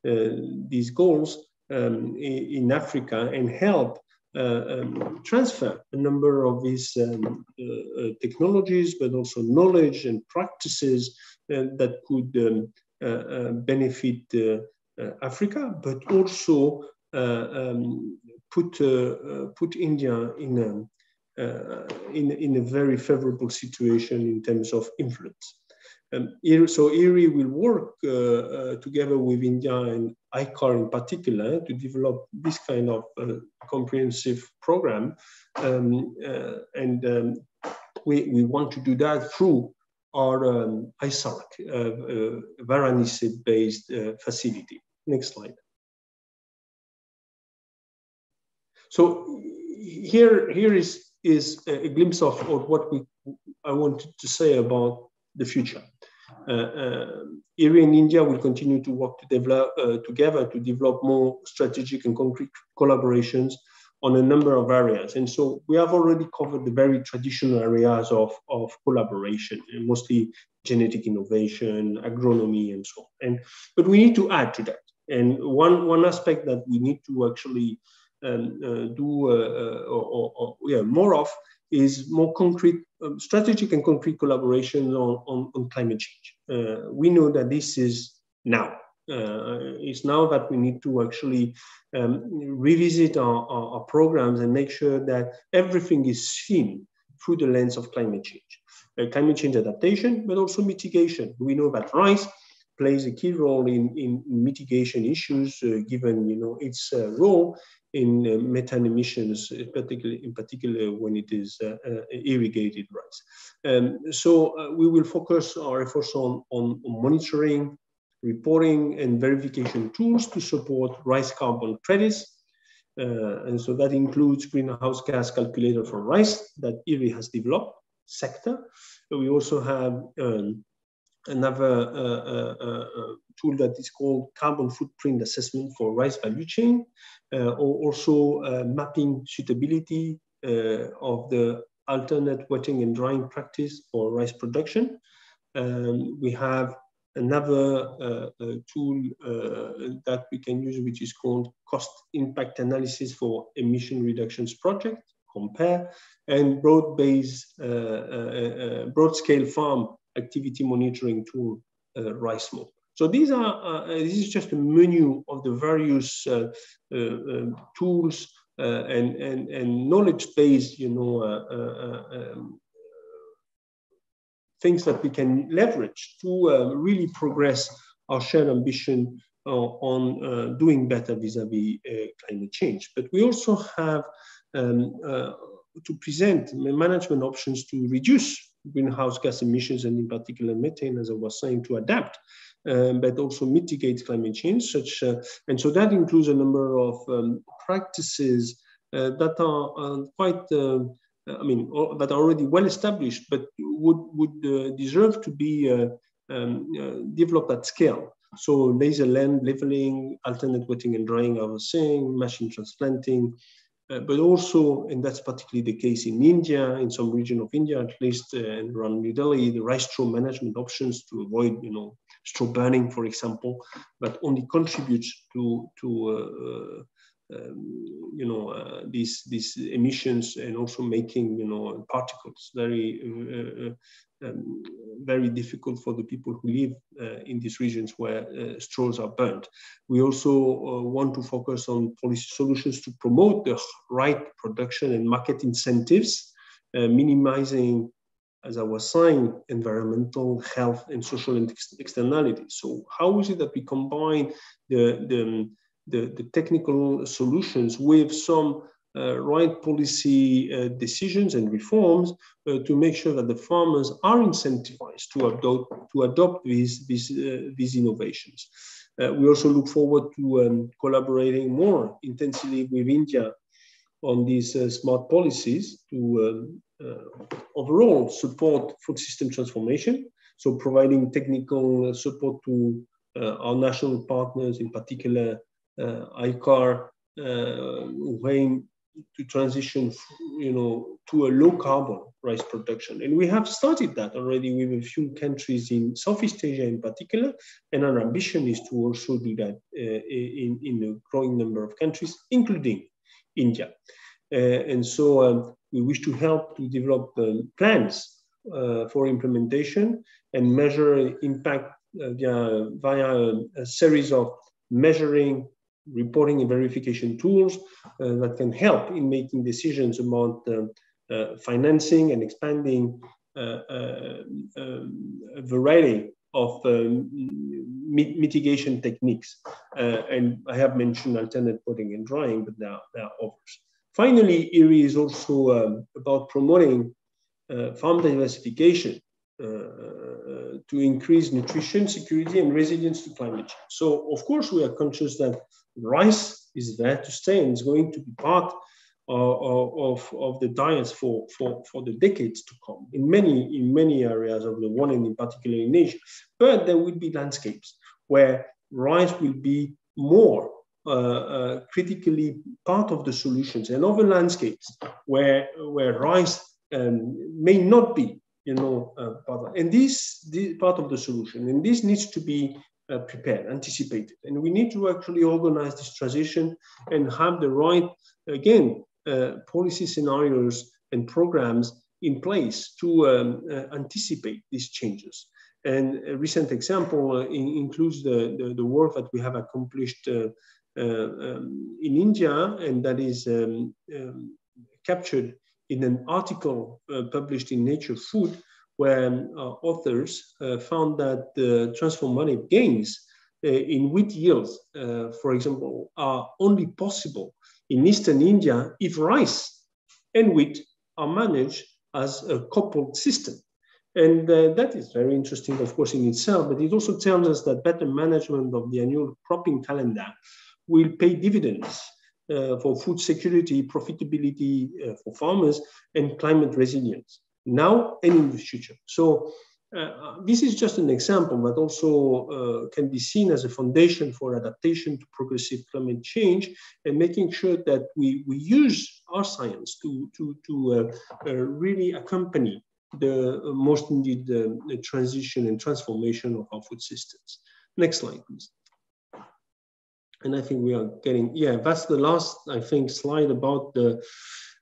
[SPEAKER 2] these goals um, in Africa and help uh, um, transfer a number of these um, uh, technologies, but also knowledge and practices uh, that could um, uh, uh, benefit Africa, but also um, put put India in a in, in a very favorable situation in terms of influence. Um, so IRRI will work uh, uh, together with India and ICAR in particular to develop this kind of uh, comprehensive program. Um, and um, we, we want to do that through our um, ISARC, uh, uh, Varanasi-based uh, facility. Next slide. So here, here is, is a glimpse of, what we, I wanted to say about the future. Uh, uh, IRRI and India will continue to work to develop, uh, together to develop more strategic and concrete collaborations on a number of areas. And so we have already covered the very traditional areas of, of collaboration, mostly genetic innovation, agronomy, and so on. And, but we need to add to that. And one, one aspect that we need to actually um, uh, do uh, uh or, or, or, yeah, more of is more concrete, um, strategic and concrete collaboration on, on, on climate change. Uh, we know that this is now uh, it's now that we need to actually um, revisit our, our, our, programs and make sure that everything is seen through the lens of climate change. Uh, climate change adaptation, but also mitigation. We know that rice plays a key role in, in mitigation issues, uh, given you know its uh, role in uh, methane emissions, particularly in particular when it is uh, irrigated rice. Um, so we will focus our efforts on, on monitoring, reporting and verification tools to support rice carbon credits. Uh, and so that includes greenhouse gas calculator for rice that IRRI has developed sector. We also have um, another uh, uh, uh, tool that is called carbon footprint assessment for rice value chain, or also mapping suitability of the alternate wetting and drying practice for rice production. Um, we have another uh, uh, tool uh, that we can use, which is called cost impact analysis for emission reductions project, compare, and broad-based, broad-scale farm activity monitoring tool, RiceMo. So these are, this is just a menu of the various tools uh, and, and, and knowledge base, you know, uh, uh, um, things that we can leverage to really progress our shared ambition on doing better vis-a-vis -vis, climate change. But we also have um, to present management options to reduce greenhouse gas emissions and in particular methane, as I was saying, to adapt um, but also mitigate climate change. Such uh, and so that includes a number of um, practices uh, that are uh, quite, uh, I mean, that are already well established, but would would deserve to be um, developed at scale. So laser land leveling, alternate wetting and drying, I was saying, machine transplanting, uh, but also, and that's particularly the case in India, in some region of India at least, uh, and around New Delhi, the rice straw management options to avoid, you know, straw burning, for example, but only contributes to to uh, um, you know uh, these these emissions and also making you know particles very uh, uh um, very difficult for the people who live uh, in these regions where uh, straws are burned. We also uh, want to focus on policy solutions to promote the right production and market incentives, minimizing as I was saying, environmental, health, and social externalities. So how is it that we combine the, the, the, the technical solutions with some uh, right policy uh, decisions and reforms uh, to make sure that the farmers are incentivized to adopt, to adopt these, these, uh, these innovations. Uh, we also look forward to um, collaborating more intensively with India on these uh, smart policies to um, overall support food system transformation. So providing technical support to our national partners, in particular ICAR uh, when to transition, you know, to a low carbon rice production. And we have started that already with a few countries in Southeast Asia in particular. And our ambition is to also do that uh, in, in a growing number of countries, including India. Uh, and so um, we wish to help to develop plans uh, for implementation and measure impact uh, via, via a series of measuring reporting and verification tools uh, that can help in making decisions about uh, uh, financing and expanding um, a variety of um, mitigation techniques. and I have mentioned alternate wetting and drying, but there are, there are others. Finally, IRRI is also um, about promoting uh, farm diversification uh, uh, to increase nutrition security and resilience to climate change. So, of course, we are conscious that rice is there to stay and is going to be part of, of the diets for, for, for the decades to come in many, in many areas of the world and in particular in Asia. But there will be landscapes where rice will be more uh, uh, critically part of the solutions and other landscapes where, where rice um, may not be, you know, uh, part of, and this, this part of the solution. And this needs to be uh, prepared, anticipated. And we need to actually organize this transition and have the right, again, uh, policy scenarios and programs in place to um, uh, anticipate these changes. And a recent example uh, in, includes the, the, the, work that we have accomplished uh, uh, um, in India, and that is um, um, captured in an article published in Nature Food, where uh, authors uh, found that the transfer money gains uh, in wheat yields, for example, are only possible in eastern India if rice and wheat are managed as a coupled system. And uh, that is very interesting, of course, in itself, but it also tells us that better management of the annual cropping calendar will pay dividends uh, for food security, profitability uh, for farmers, and climate resilience now and in the future. So uh, this is just an example, but also uh, can be seen as a foundation for adaptation to progressive climate change and making sure that we, we use our science to, to, to uh, uh really accompany the most needed uh, transition and transformation of our food systems. Next slide, please. And I think we are getting, yeah, that's the last, I think, slide about the,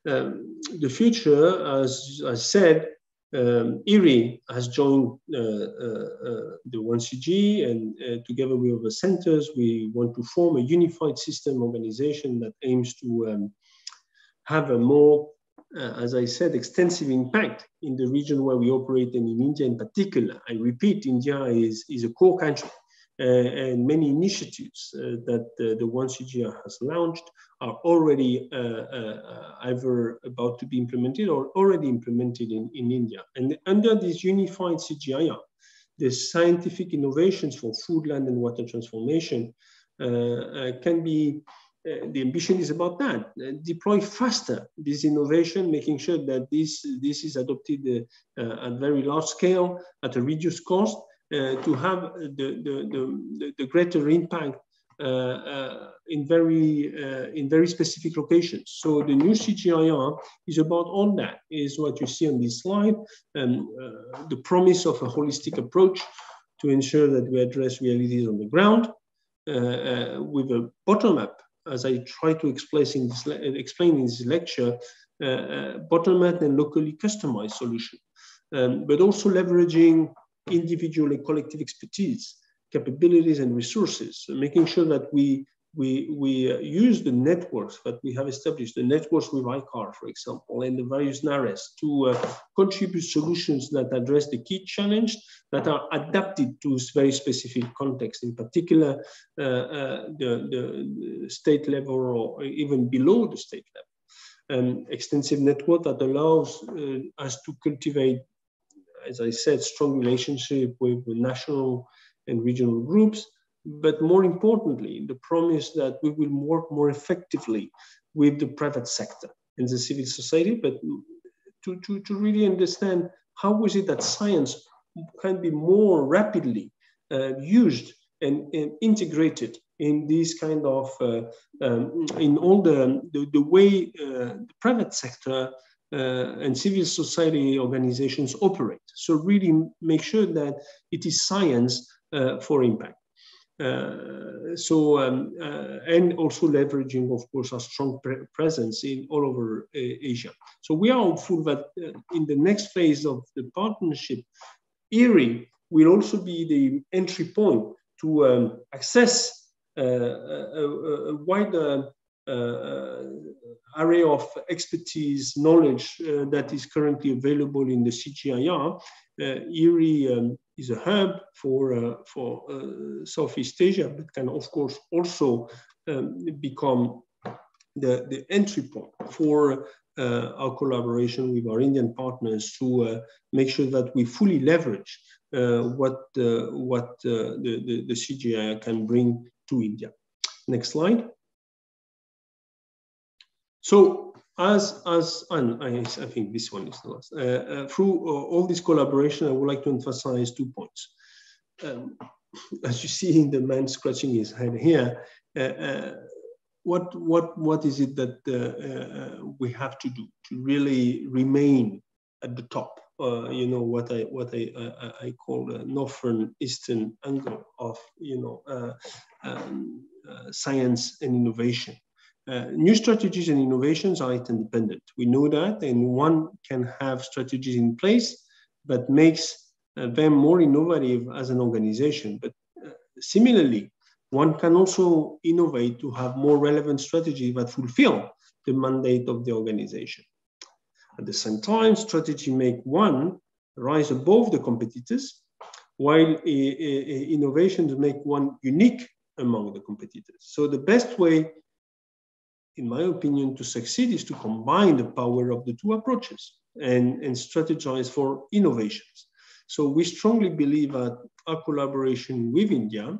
[SPEAKER 2] um, the future. As I said, um, IRRI has joined uh, uh, uh, the 1CG and uh, together with other centers, we want to form a unified system organization that aims to um, have a more uh, as I said, extensive impact in the region where we operate and in India in particular. I repeat, India is, is a core country and many initiatives uh, that uh, the One CGI has launched are already uh, uh, either about to be implemented or already implemented in, in India. And under this unified CGIAR, the scientific innovations for food, land, and water transformation can be uh, the ambition is about that. Uh, deploy faster this innovation, making sure that this, this is adopted uh, at very large scale, at a reduced cost, to have the, the, the, the greater impact uh, uh, in very uh, in very specific locations. So the new CGIAR is about all that. Is what you see on this slide, and the promise of a holistic approach to ensure that we address realities on the ground with a bottom-up as I try to explain in this, explain in this lecture, uh, uh, bottom-up and locally customized solution, um, but also leveraging individual and collective expertise, capabilities and resources, making sure that we we, we uh, use the networks that we have established, the networks with ICAR, for example, and the various NARES to uh, contribute solutions that address the key challenge that are adapted to very specific context, in particular, uh, uh, the, the, state level or even below the state level. Um, extensive network that allows uh, us to cultivate, as I said, strong relationship with the national and regional groups, but more importantly, the promise that we will work more effectively with the private sector and the civil society, but to, to, to really understand how is it that science can be more rapidly uh, used and, and, integrated in this kind of, uh, um, in all the, the, the way uh, the private sector and civil society organizations operate. So really make sure that it is science uh, for impact. Uh, so um, uh, and also leveraging, of course, a strong pre presence in all over uh, Asia. So we are hopeful that in the next phase of the partnership, IRRI will also be the entry point to um, access a, a, wider uh, array of expertise, knowledge uh, that is currently available in the. Uh, IRRI um, is a hub for, uh, for uh, Southeast Asia, but can of course also um, become the, the entry point for uh, our collaboration with our Indian partners to uh, make sure that we fully leverage uh, what, what the, the, the CGI can bring to India. Next slide. So as, as and I, I think this one is the last, uh, uh, through uh, all this collaboration, I would like to emphasize two points. Um, as you see in the man scratching his head here, uh, uh, what, what, what is it that uh, we have to do to really remain at the top? you know what I what I I, I call the northern eastern angle of you know um, science and innovation. Uh, new strategies and innovations are interdependent. We know that, and one can have strategies in place that makes uh, them more innovative as an organization. But uh, similarly, one can also innovate to have more relevant strategies that fulfill the mandate of the organization. At the same time, strategy make one rise above the competitors, while innovations make one unique among the competitors. So the best way in my opinion, to succeed is to combine the power of the two approaches and, and strategize for innovations. So we strongly believe that our collaboration with India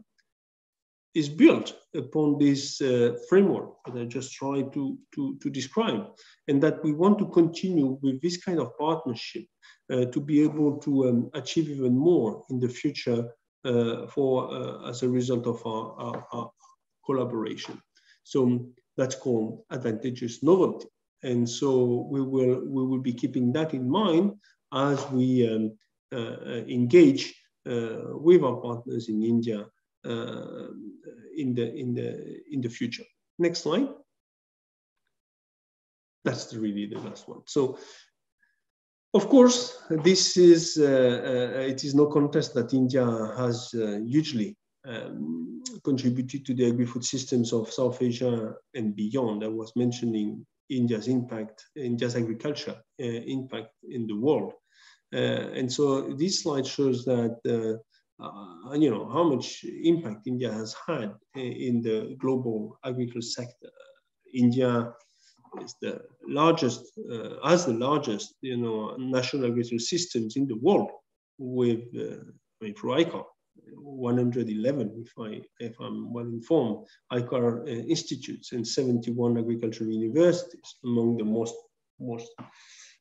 [SPEAKER 2] is built upon this uh, framework that I just tried to, to, to, describe, and that we want to continue with this kind of partnership uh, to be able to um, achieve even more in the future uh, for uh, as a result of our, our, our, collaboration. So that's called advantageous novelty, and so we will we will be keeping that in mind as we um, uh, engage uh, with our partners in India uh, in the in the in the future. Next slide. That's the, really the last one. So, of course, this is uh, uh, it is no contest that India has uh, hugely um, contributed to the agri-food systems of South Asia and beyond. I was mentioning India's impact, India's agriculture uh, impact in the world. Uh, and so this slide shows that uh, you know, how much impact India has had in the global agricultural sector. India is the largest, uh, as the largest, you know, national agricultural systems in the world with, uh, I mean, through ICAR, 111, if, I, if I'm well informed, ICAR uh, institutes and 71 agricultural universities among the most, most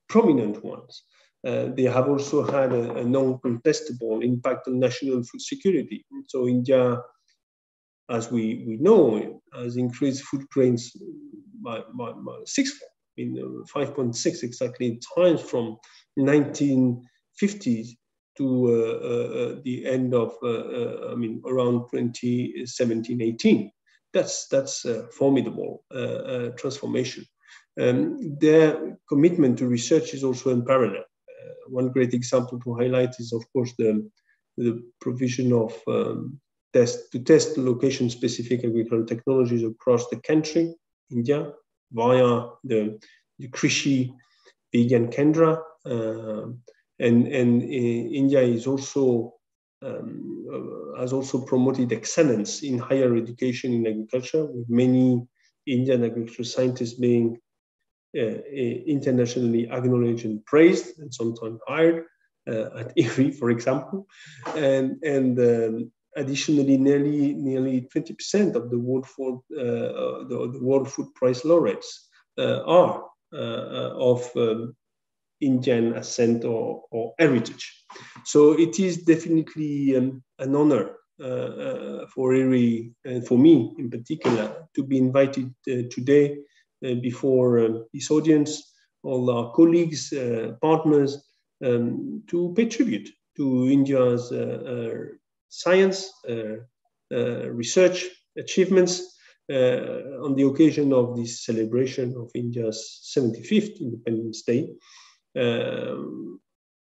[SPEAKER 2] prominent ones. Uh, they have also had a, a non-contestable impact on national food security. So India, as we, we know, has increased food grains by, by, by in uh, 5.6 exactly times from 1950s to uh, uh, the end of, uh, uh, I mean, around 2017, 18. That's, that's a formidable transformation. Um, their commitment to research is also unparalleled one great example to highlight is, of course, the, the provision of um, test to test location-specific agricultural technologies across the country, India, via the, the Krishi Vigyan Kendra. Uh, and and uh, India is also um, uh, has also promoted excellence in higher education in agriculture, with many Indian agricultural scientists being uh, internationally acknowledged and praised, and sometimes hired uh, at IRRI, for example. And, and um, additionally, nearly nearly 20% of the world food uh, the, the, world food laureates are of um, Indian ascent or, or, heritage. So it is definitely um, an honor uh, uh, for IRRI and for me in particular to be invited uh, today uh, before um, this audience, all our colleagues, uh, partners, um, to pay tribute to India's uh, science, research achievements on the occasion of this celebration of India's 75th Independence Day. Um,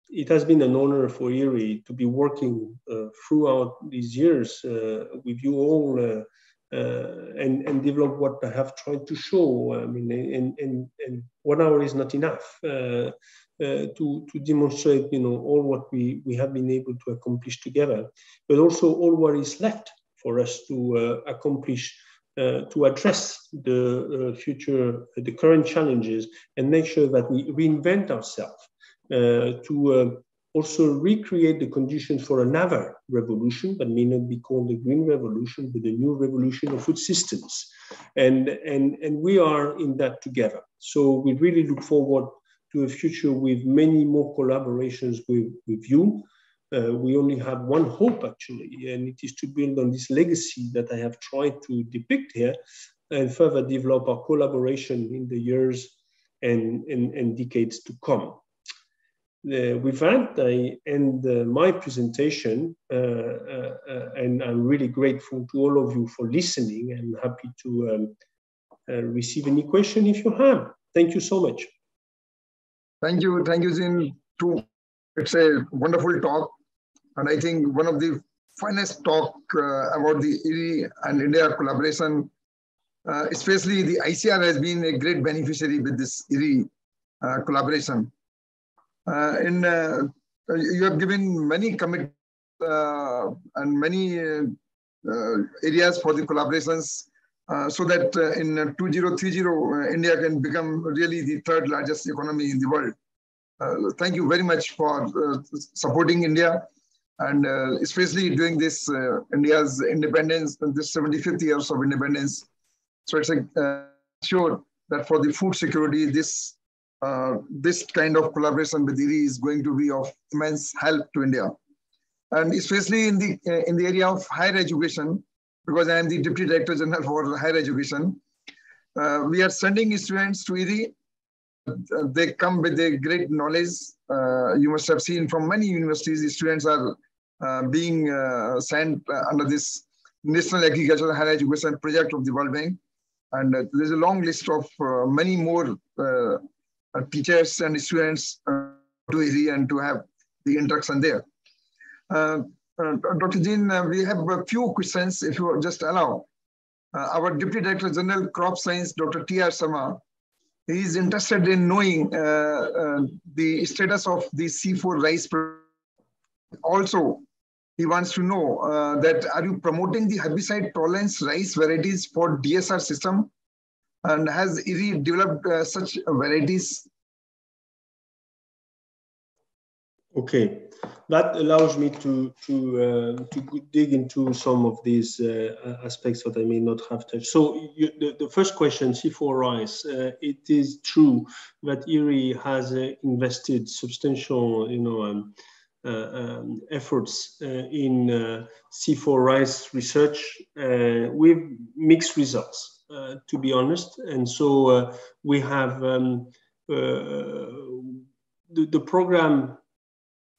[SPEAKER 2] it has been an honor for IRRI to be working uh, throughout these years uh, with you all uh, uh, and, and develop what I have tried to show. I mean, and, and, and one hour is not enough uh, uh, to, to demonstrate, you know, all what we, we have been able to accomplish together, but also all what is left for us to accomplish uh, to address the uh, future, uh, the current challenges, and make sure that we reinvent ourselves to also recreate the conditions for another revolution that may not be called the green revolution, but the new revolution of food systems. And, and, and we are in that together. So we really look forward to a future with many more collaborations with, with you. Uh, we only have one hope actually, and it is to build on this legacy that I have tried to depict here and further develop our collaboration in the years and, and, and decades to come. Uh, with that, I end uh, my presentation, uh, uh, uh, and I'm really grateful to all of you for listening and happy to um, receive any question if you have. Thank you so much.
[SPEAKER 1] Thank you. Thank you, Zin. Too. It's a wonderful talk. And I think one of the finest talk uh, about the IRRI and India collaboration, uh, especially the ICAR has been a great beneficiary with this uh, collaboration. Uh, in uh, you have given many commit uh, and many areas for the collaborations so that in 2030 India can become really the third largest economy in the world. thank you very much for supporting India and uh, especially during this uh, India's independence, this 75th years of independence. So it's uh, sure that for the food security, this uh, this kind of collaboration with IRRI is going to be of immense help to India, and especially in the uh, in the area of higher education, because I am the Deputy Director General for Higher Education. Uh, we are sending students to IRRI. They come with a great knowledge. you must have seen from many universities, the students are being uh, sent uh, under this National Agricultural Higher Education Project of the World Bank. And there's a long list of many more teachers and students to IRRI and to have the interaction there. Uh, Dr. Jean, uh, we have a few questions, if you just allow. Uh, our Deputy Director General Crop Science, Dr. T.R. Sharma, he is interested in knowing the status of the C4 rice. Also, he wants to know uh, that are you promoting the herbicide tolerance rice varieties for DSR system? And has IRRI developed uh, such varieties?
[SPEAKER 2] Okay, that allows me to to uh, to dig into some of these uh, aspects that I may not have touched. So you, the, the first question, C4 rice, uh, it is true that IRRI has uh, invested substantial, you know, um, uh, um, efforts uh, in uh, C4 rice research with mixed results, to be honest. And so we have um, the, the program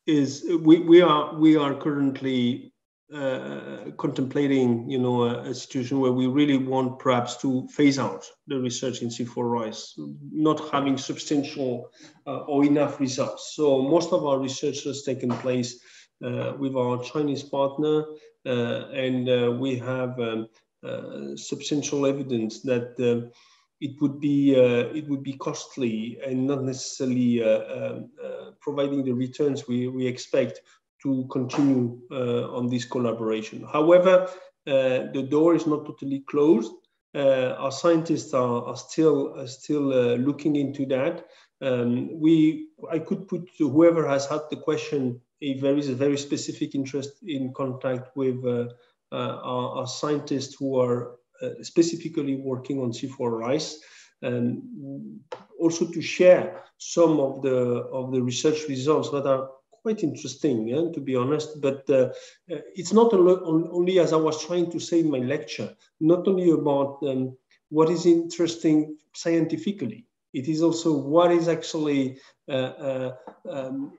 [SPEAKER 2] is we, we are we are currently uh, contemplating, you know, a, a, situation where we really want perhaps to phase out the research in C4 rice, not having substantial uh, or enough results. So most of our research has taken place uh, with our Chinese partner, uh, and uh, we have um, substantial evidence that it would be it would be costly and not necessarily um, providing the returns we, we expect to continue uh, on this collaboration. However, uh, the door is not totally closed. Uh, our scientists are, are still are still looking into that. Um, we, I could put whoever has had the question if there is a very specific interest in contact with uh, uh, our, our, scientists who are uh, specifically working on C4 rice, um, also to share some of the of the research results that are quite interesting, yeah, to be honest. But uh, uh it's not only, as I was trying to say in my lecture, not only about um, what is interesting scientifically, it is also what is actually uh, uh, um,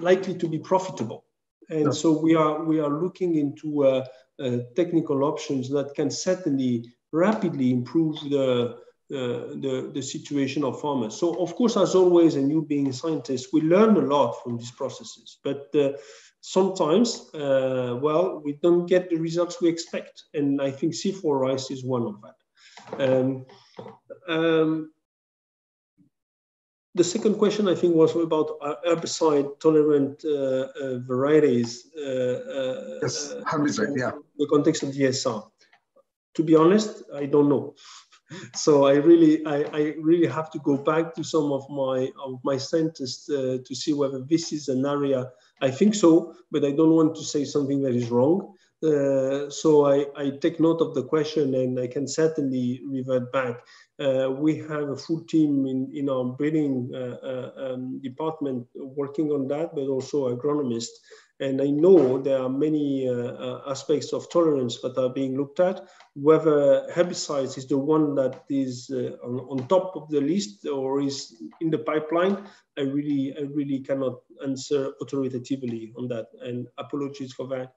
[SPEAKER 2] likely to be profitable. And yeah. so we are we are looking into uh, uh, technical options that can certainly rapidly improve the the, the situation of farmers. So of course, as always, and you being a scientist, we learn a lot from these processes, but uh, sometimes, uh, well, we don't get the results we expect. And I think C4 rice is one of that. Um, um, the second question, I think, was about herbicide tolerant uh, uh, varieties.
[SPEAKER 1] Uh, yes, herbicide, yeah.
[SPEAKER 2] The context of DSR. To be honest, I don't know so I really, I, I, really have to go back to some of my of my scientists uh, to see whether this is an area. I think so, but I don't want to say something that is wrong. Uh, so I, I, take note of the question and I can certainly revert back. Uh, we have a full team in, in our breeding uh, uh, um, department working on that, but also agronomists. And I know there are many uh, uh, aspects of tolerance that are being looked at. Whether herbicides is the one that is uh, on, on, top of the list or is in the pipeline, I really, I really cannot answer authoritatively on that. And apologies for that.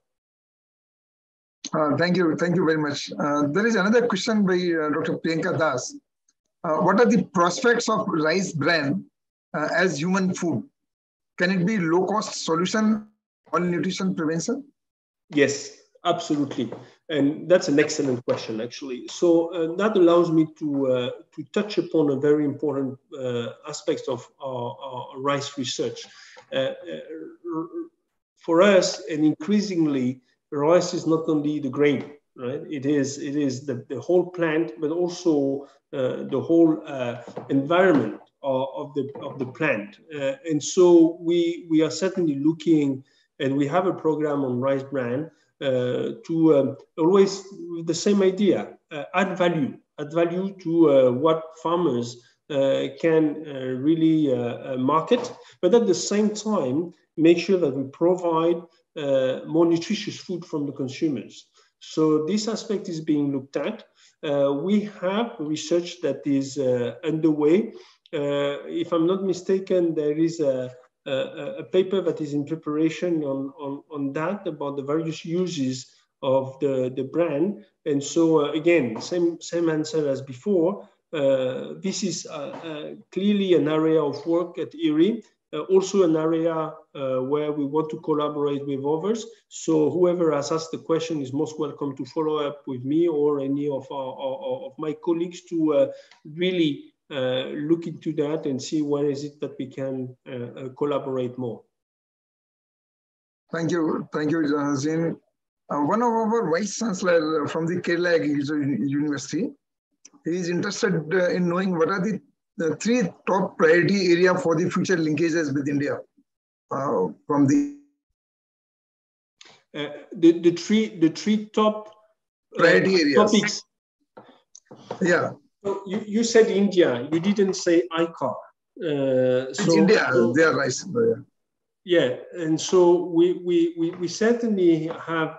[SPEAKER 1] Uh, thank you. Thank you very much. Uh, there is another question by uh, Dr. Priyanka Das. what are the prospects of rice bran as human food? Can it be low cost solution malnutrition prevention?
[SPEAKER 2] Yes, absolutely. And that's an excellent question, actually. So uh, that allows me to, uh, to touch upon a very important uh, aspect of our, our rice research. Uh, uh, for us, and increasingly, rice is not only the grain, right? It is, it is the, the whole plant, but also uh, the whole environment of the of the plant. And so we we are certainly looking, and we have a program on rice bran uh, to um, always the same idea: uh, add value, add value to uh, what farmers uh, can really market, but at the same time make sure that we provide more nutritious food from the consumers. So this aspect is being looked at. Uh, we have research that is uh, underway. Uh, if I'm not mistaken, there is a, a, paper that is in preparation on, on, on that about the various uses of the, the bran. And so again, same, same answer as before. Uh, this is uh, uh, clearly an area of work at IRRI uh, also an area uh, where we want to collaborate with others. So whoever has asked the question is most welcome to follow up with me or any of, our, of my colleagues to uh, really look into that and see where is it that we can collaborate more.
[SPEAKER 1] Thank you. Thank you, Zin. Uh, one of our vice chancellor from the Kerala University, he is interested uh, in knowing what are the the three top priority area for the future linkages with India uh, from the
[SPEAKER 2] uh, the the three the three top
[SPEAKER 1] uh, priority areas
[SPEAKER 2] topics.
[SPEAKER 1] Yeah.
[SPEAKER 2] So you, you said India. You didn't say ICAR.
[SPEAKER 1] Uh, so, India. they are right.
[SPEAKER 2] Yeah, and so we, we, we, we certainly have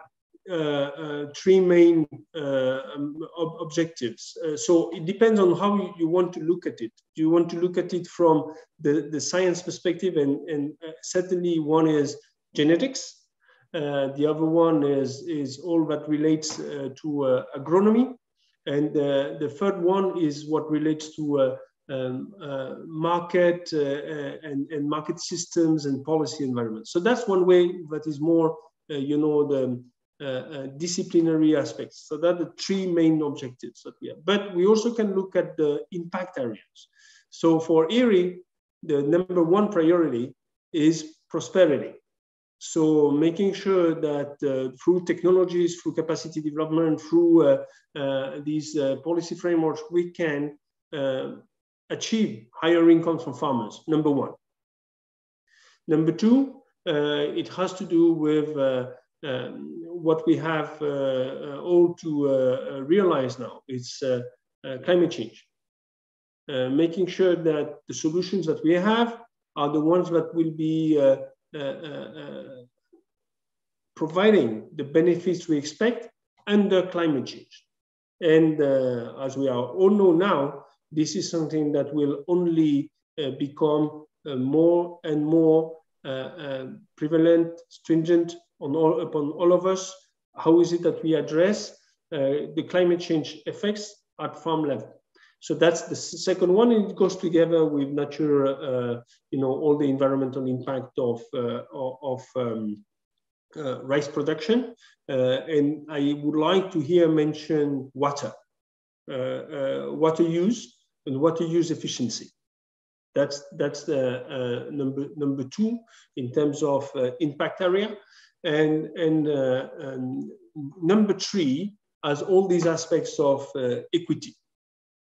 [SPEAKER 2] uh, uh, three main uh, um, ob objectives. so it depends on how you, you, want to look at it. Do you want to look at it from the, the science perspective? And, and certainly one is genetics. the other one is, is all that relates to agronomy. And the third one is what relates to um, uh, market uh, and, and, market systems and policy environment. So that's one way that is more, uh, you know, the, uh, uh, disciplinary aspects. So that the three main objectives that we have. But we also can look at the impact areas. So for IRRI, the number one priority is prosperity. So making sure that uh, through technologies, through capacity development, through uh, uh, these uh, policy frameworks, we can achieve higher incomes for farmers, number one. Number two, it has to do with um, what we have uh, uh, all to uh, realize now is climate change. making sure that the solutions that we have are the ones that will be providing the benefits we expect under climate change. And uh, as we are all know now, this is something that will only uh, become uh, more and more prevalent, stringent, on all, upon all of us. How is it that we address uh, the climate change effects at farm level? So that's the second one. It goes together with nature, uh, you know, all the environmental impact of, uh, of um, uh, rice production. Uh, and I would like to here mention water, uh, water use and water use efficiency. That's, that's the number, number two in terms of impact area. And, and, uh, and number three has all these aspects of uh, equity.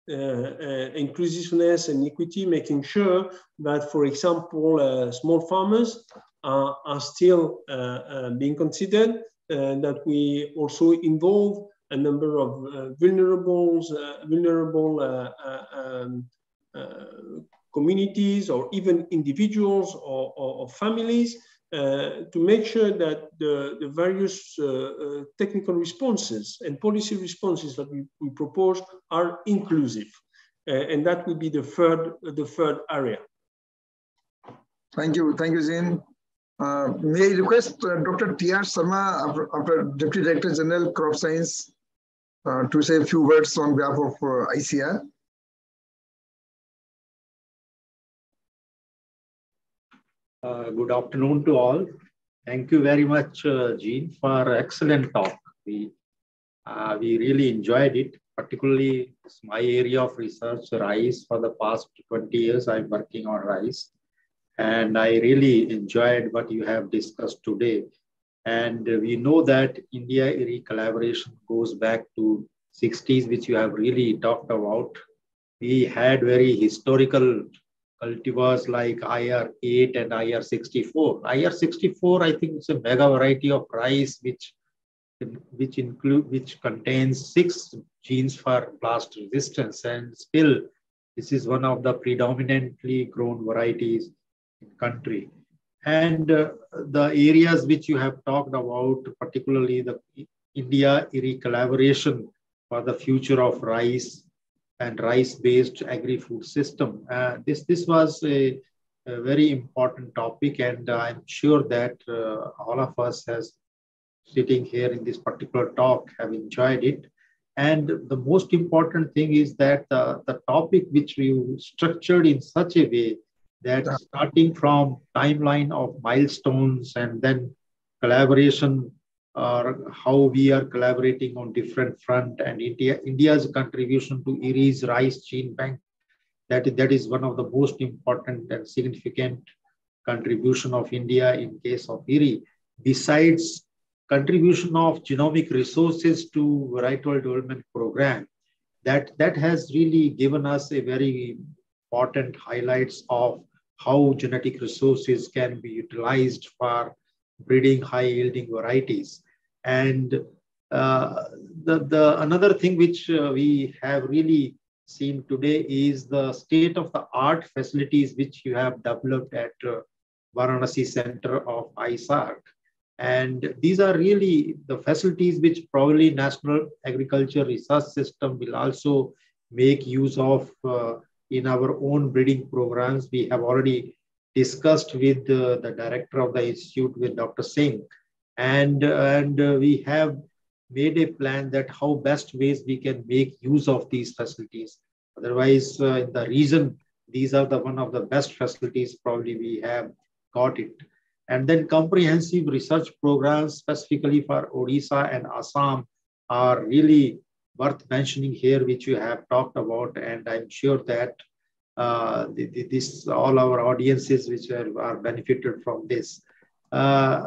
[SPEAKER 2] Uh, uh, inclusiveness and equity, making sure that, for example, uh, small farmers are, are still uh, being considered, that we also involve a number of vulnerable, vulnerable um, communities or even individuals or, or, or families uh, to make sure that the, the various uh, uh, technical responses and policy responses that we, we propose are inclusive. Uh, and that would be the third, the third area.
[SPEAKER 1] Thank you. Thank you, Zain. Uh, may I request Dr. T.R. Sharma, after, Deputy Director General Crop Science, to say a few words on behalf of ICAR?
[SPEAKER 3] Uh, good afternoon to all. Thank you very much, uh, Jean, for excellent talk. We, uh, we really enjoyed it, particularly my area of research, rice. For the past 20 years, I'm working on rice. And I really enjoyed what you have discussed today. And we know that India-IRRI collaboration goes back to 60s, which you have really talked about. We had very historical cultivars like IR8 and IR64. IR64, I think it's a mega variety of rice which which include which contains six genes for blast resistance and still this is one of the predominantly grown varieties in country and uh, the areas which you have talked about particularly the India-IRRI collaboration for the future of rice and rice-based agri-food system. Uh, this, this was a, a, very important topic, and I'm sure that uh, all of us has sitting here in this particular talk have enjoyed it. And the most important thing is that uh, the topic which you structured in such a way that starting from timeline of milestones and then collaboration or how we are collaborating on different front and India, India's contribution to IRRI's rice gene bank. That, that is one of the most important and significant contribution of India in case of IRRI. Besides contribution of genomic resources to varietal development program, that, that has really given us a very important highlights of how genetic resources can be utilized for breeding high yielding varieties. And uh, the, the another thing which uh, we have really seen today is the state of the art facilities which you have developed at uh, Varanasi Center of ISARC. And these are really the facilities which probably National Agriculture Research System will also make use of uh, in our own breeding programs. We have already discussed with uh, the director of the institute, with Dr. Singh, and, and uh, we have made a plan that how best ways we can make use of these facilities. Otherwise, uh, in the region, these are the one of the best facilities probably we have got it. And then comprehensive research programs specifically for Odisha and Assam are really worth mentioning here, which you have talked about. And I'm sure that uh, this all our audiences which are, are benefited from this. Uh,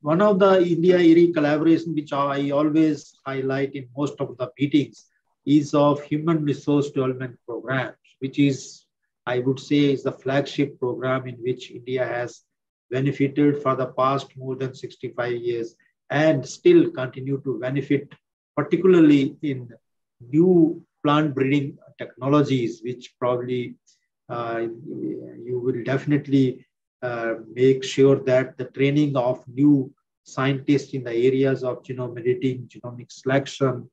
[SPEAKER 3] one of the India IRRI collaboration which I always highlight in most of the meetings is of human resource development programs, which is I would say is the flagship program in which India has benefited for the past more than 65 years and still continue to benefit, particularly in new plant breeding technologies, which probably uh, you will definitely uh, make sure that the training of new scientists in the areas of genome editing, genomic selection,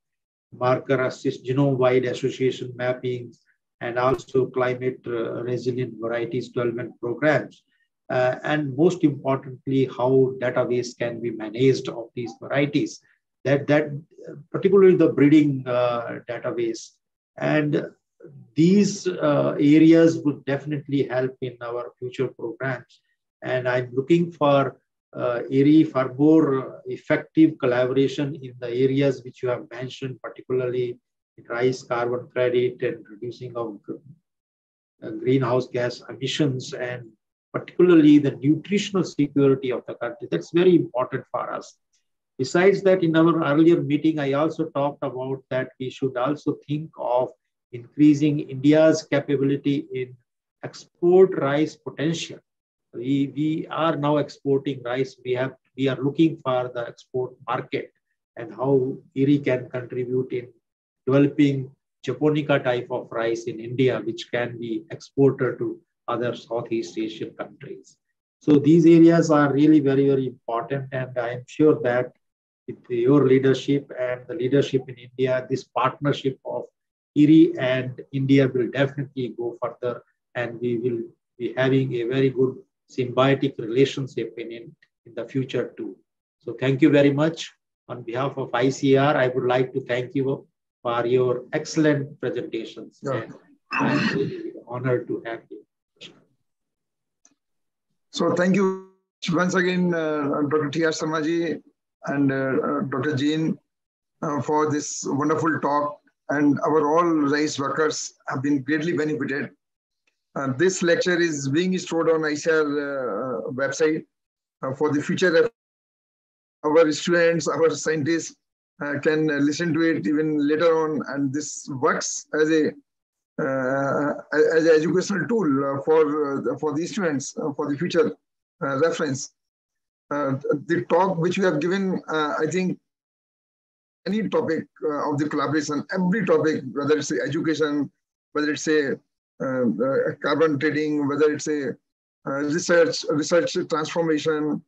[SPEAKER 3] marker assist, genome-wide association mapping, and also climate uh, resilient varieties development programs. Uh, and most importantly, how database can be managed of these varieties. That, that particularly the breeding uh, database and these uh, areas would definitely help in our future programs. And I'm looking for uh, for more effective collaboration in the areas which you have mentioned, particularly rice carbon credit and reducing of uh, greenhouse gas emissions and particularly the nutritional security of the country. That's very important for us. Besides that, in our earlier meeting, I also talked about that we should also think of increasing India's capability in export rice potential. We, we are now exporting rice. We have we are looking for the export market and how IRRI can contribute in developing Japonica type of rice in India, which can be exported to other Southeast Asian countries. So these areas are really very, very important. And I'm sure that with your leadership and the leadership in India, this partnership of IRRI and India will definitely go further and we will be having a very good symbiotic relationship in, in, in the future too. So thank you very much. On behalf of ICAR, I would like to thank you for your excellent presentations. Yeah. And I'm really honored to have you.
[SPEAKER 1] So thank you once again, uh, Dr. T.R. Sharmaji and uh, uh Dr. Jean uh, for this wonderful talk. And our all rice workers have been greatly benefited. Uh, this lecture is being stored on ICAR uh, website for the future. Our students, our scientists can listen to it even later on. And this works as a uh, as an educational tool uh, for uh, for the students for the future reference. The talk which you have given, I think, any topic of the collaboration, every topic, whether it's education, whether it's a carbon trading, whether it's a research, research transformation,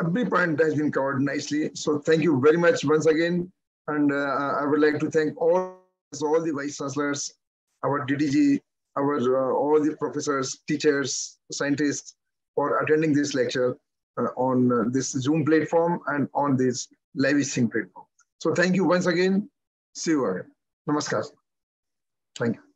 [SPEAKER 1] every point has been covered nicely. So thank you very much once again. And uh, I would like to thank all, all the vice chancellors our DDG, our uh, all the professors, teachers, scientists for attending this lecture uh, on uh, this Zoom platform and on this live stream platform. So thank you once again. See you again. Namaskar. Thank you.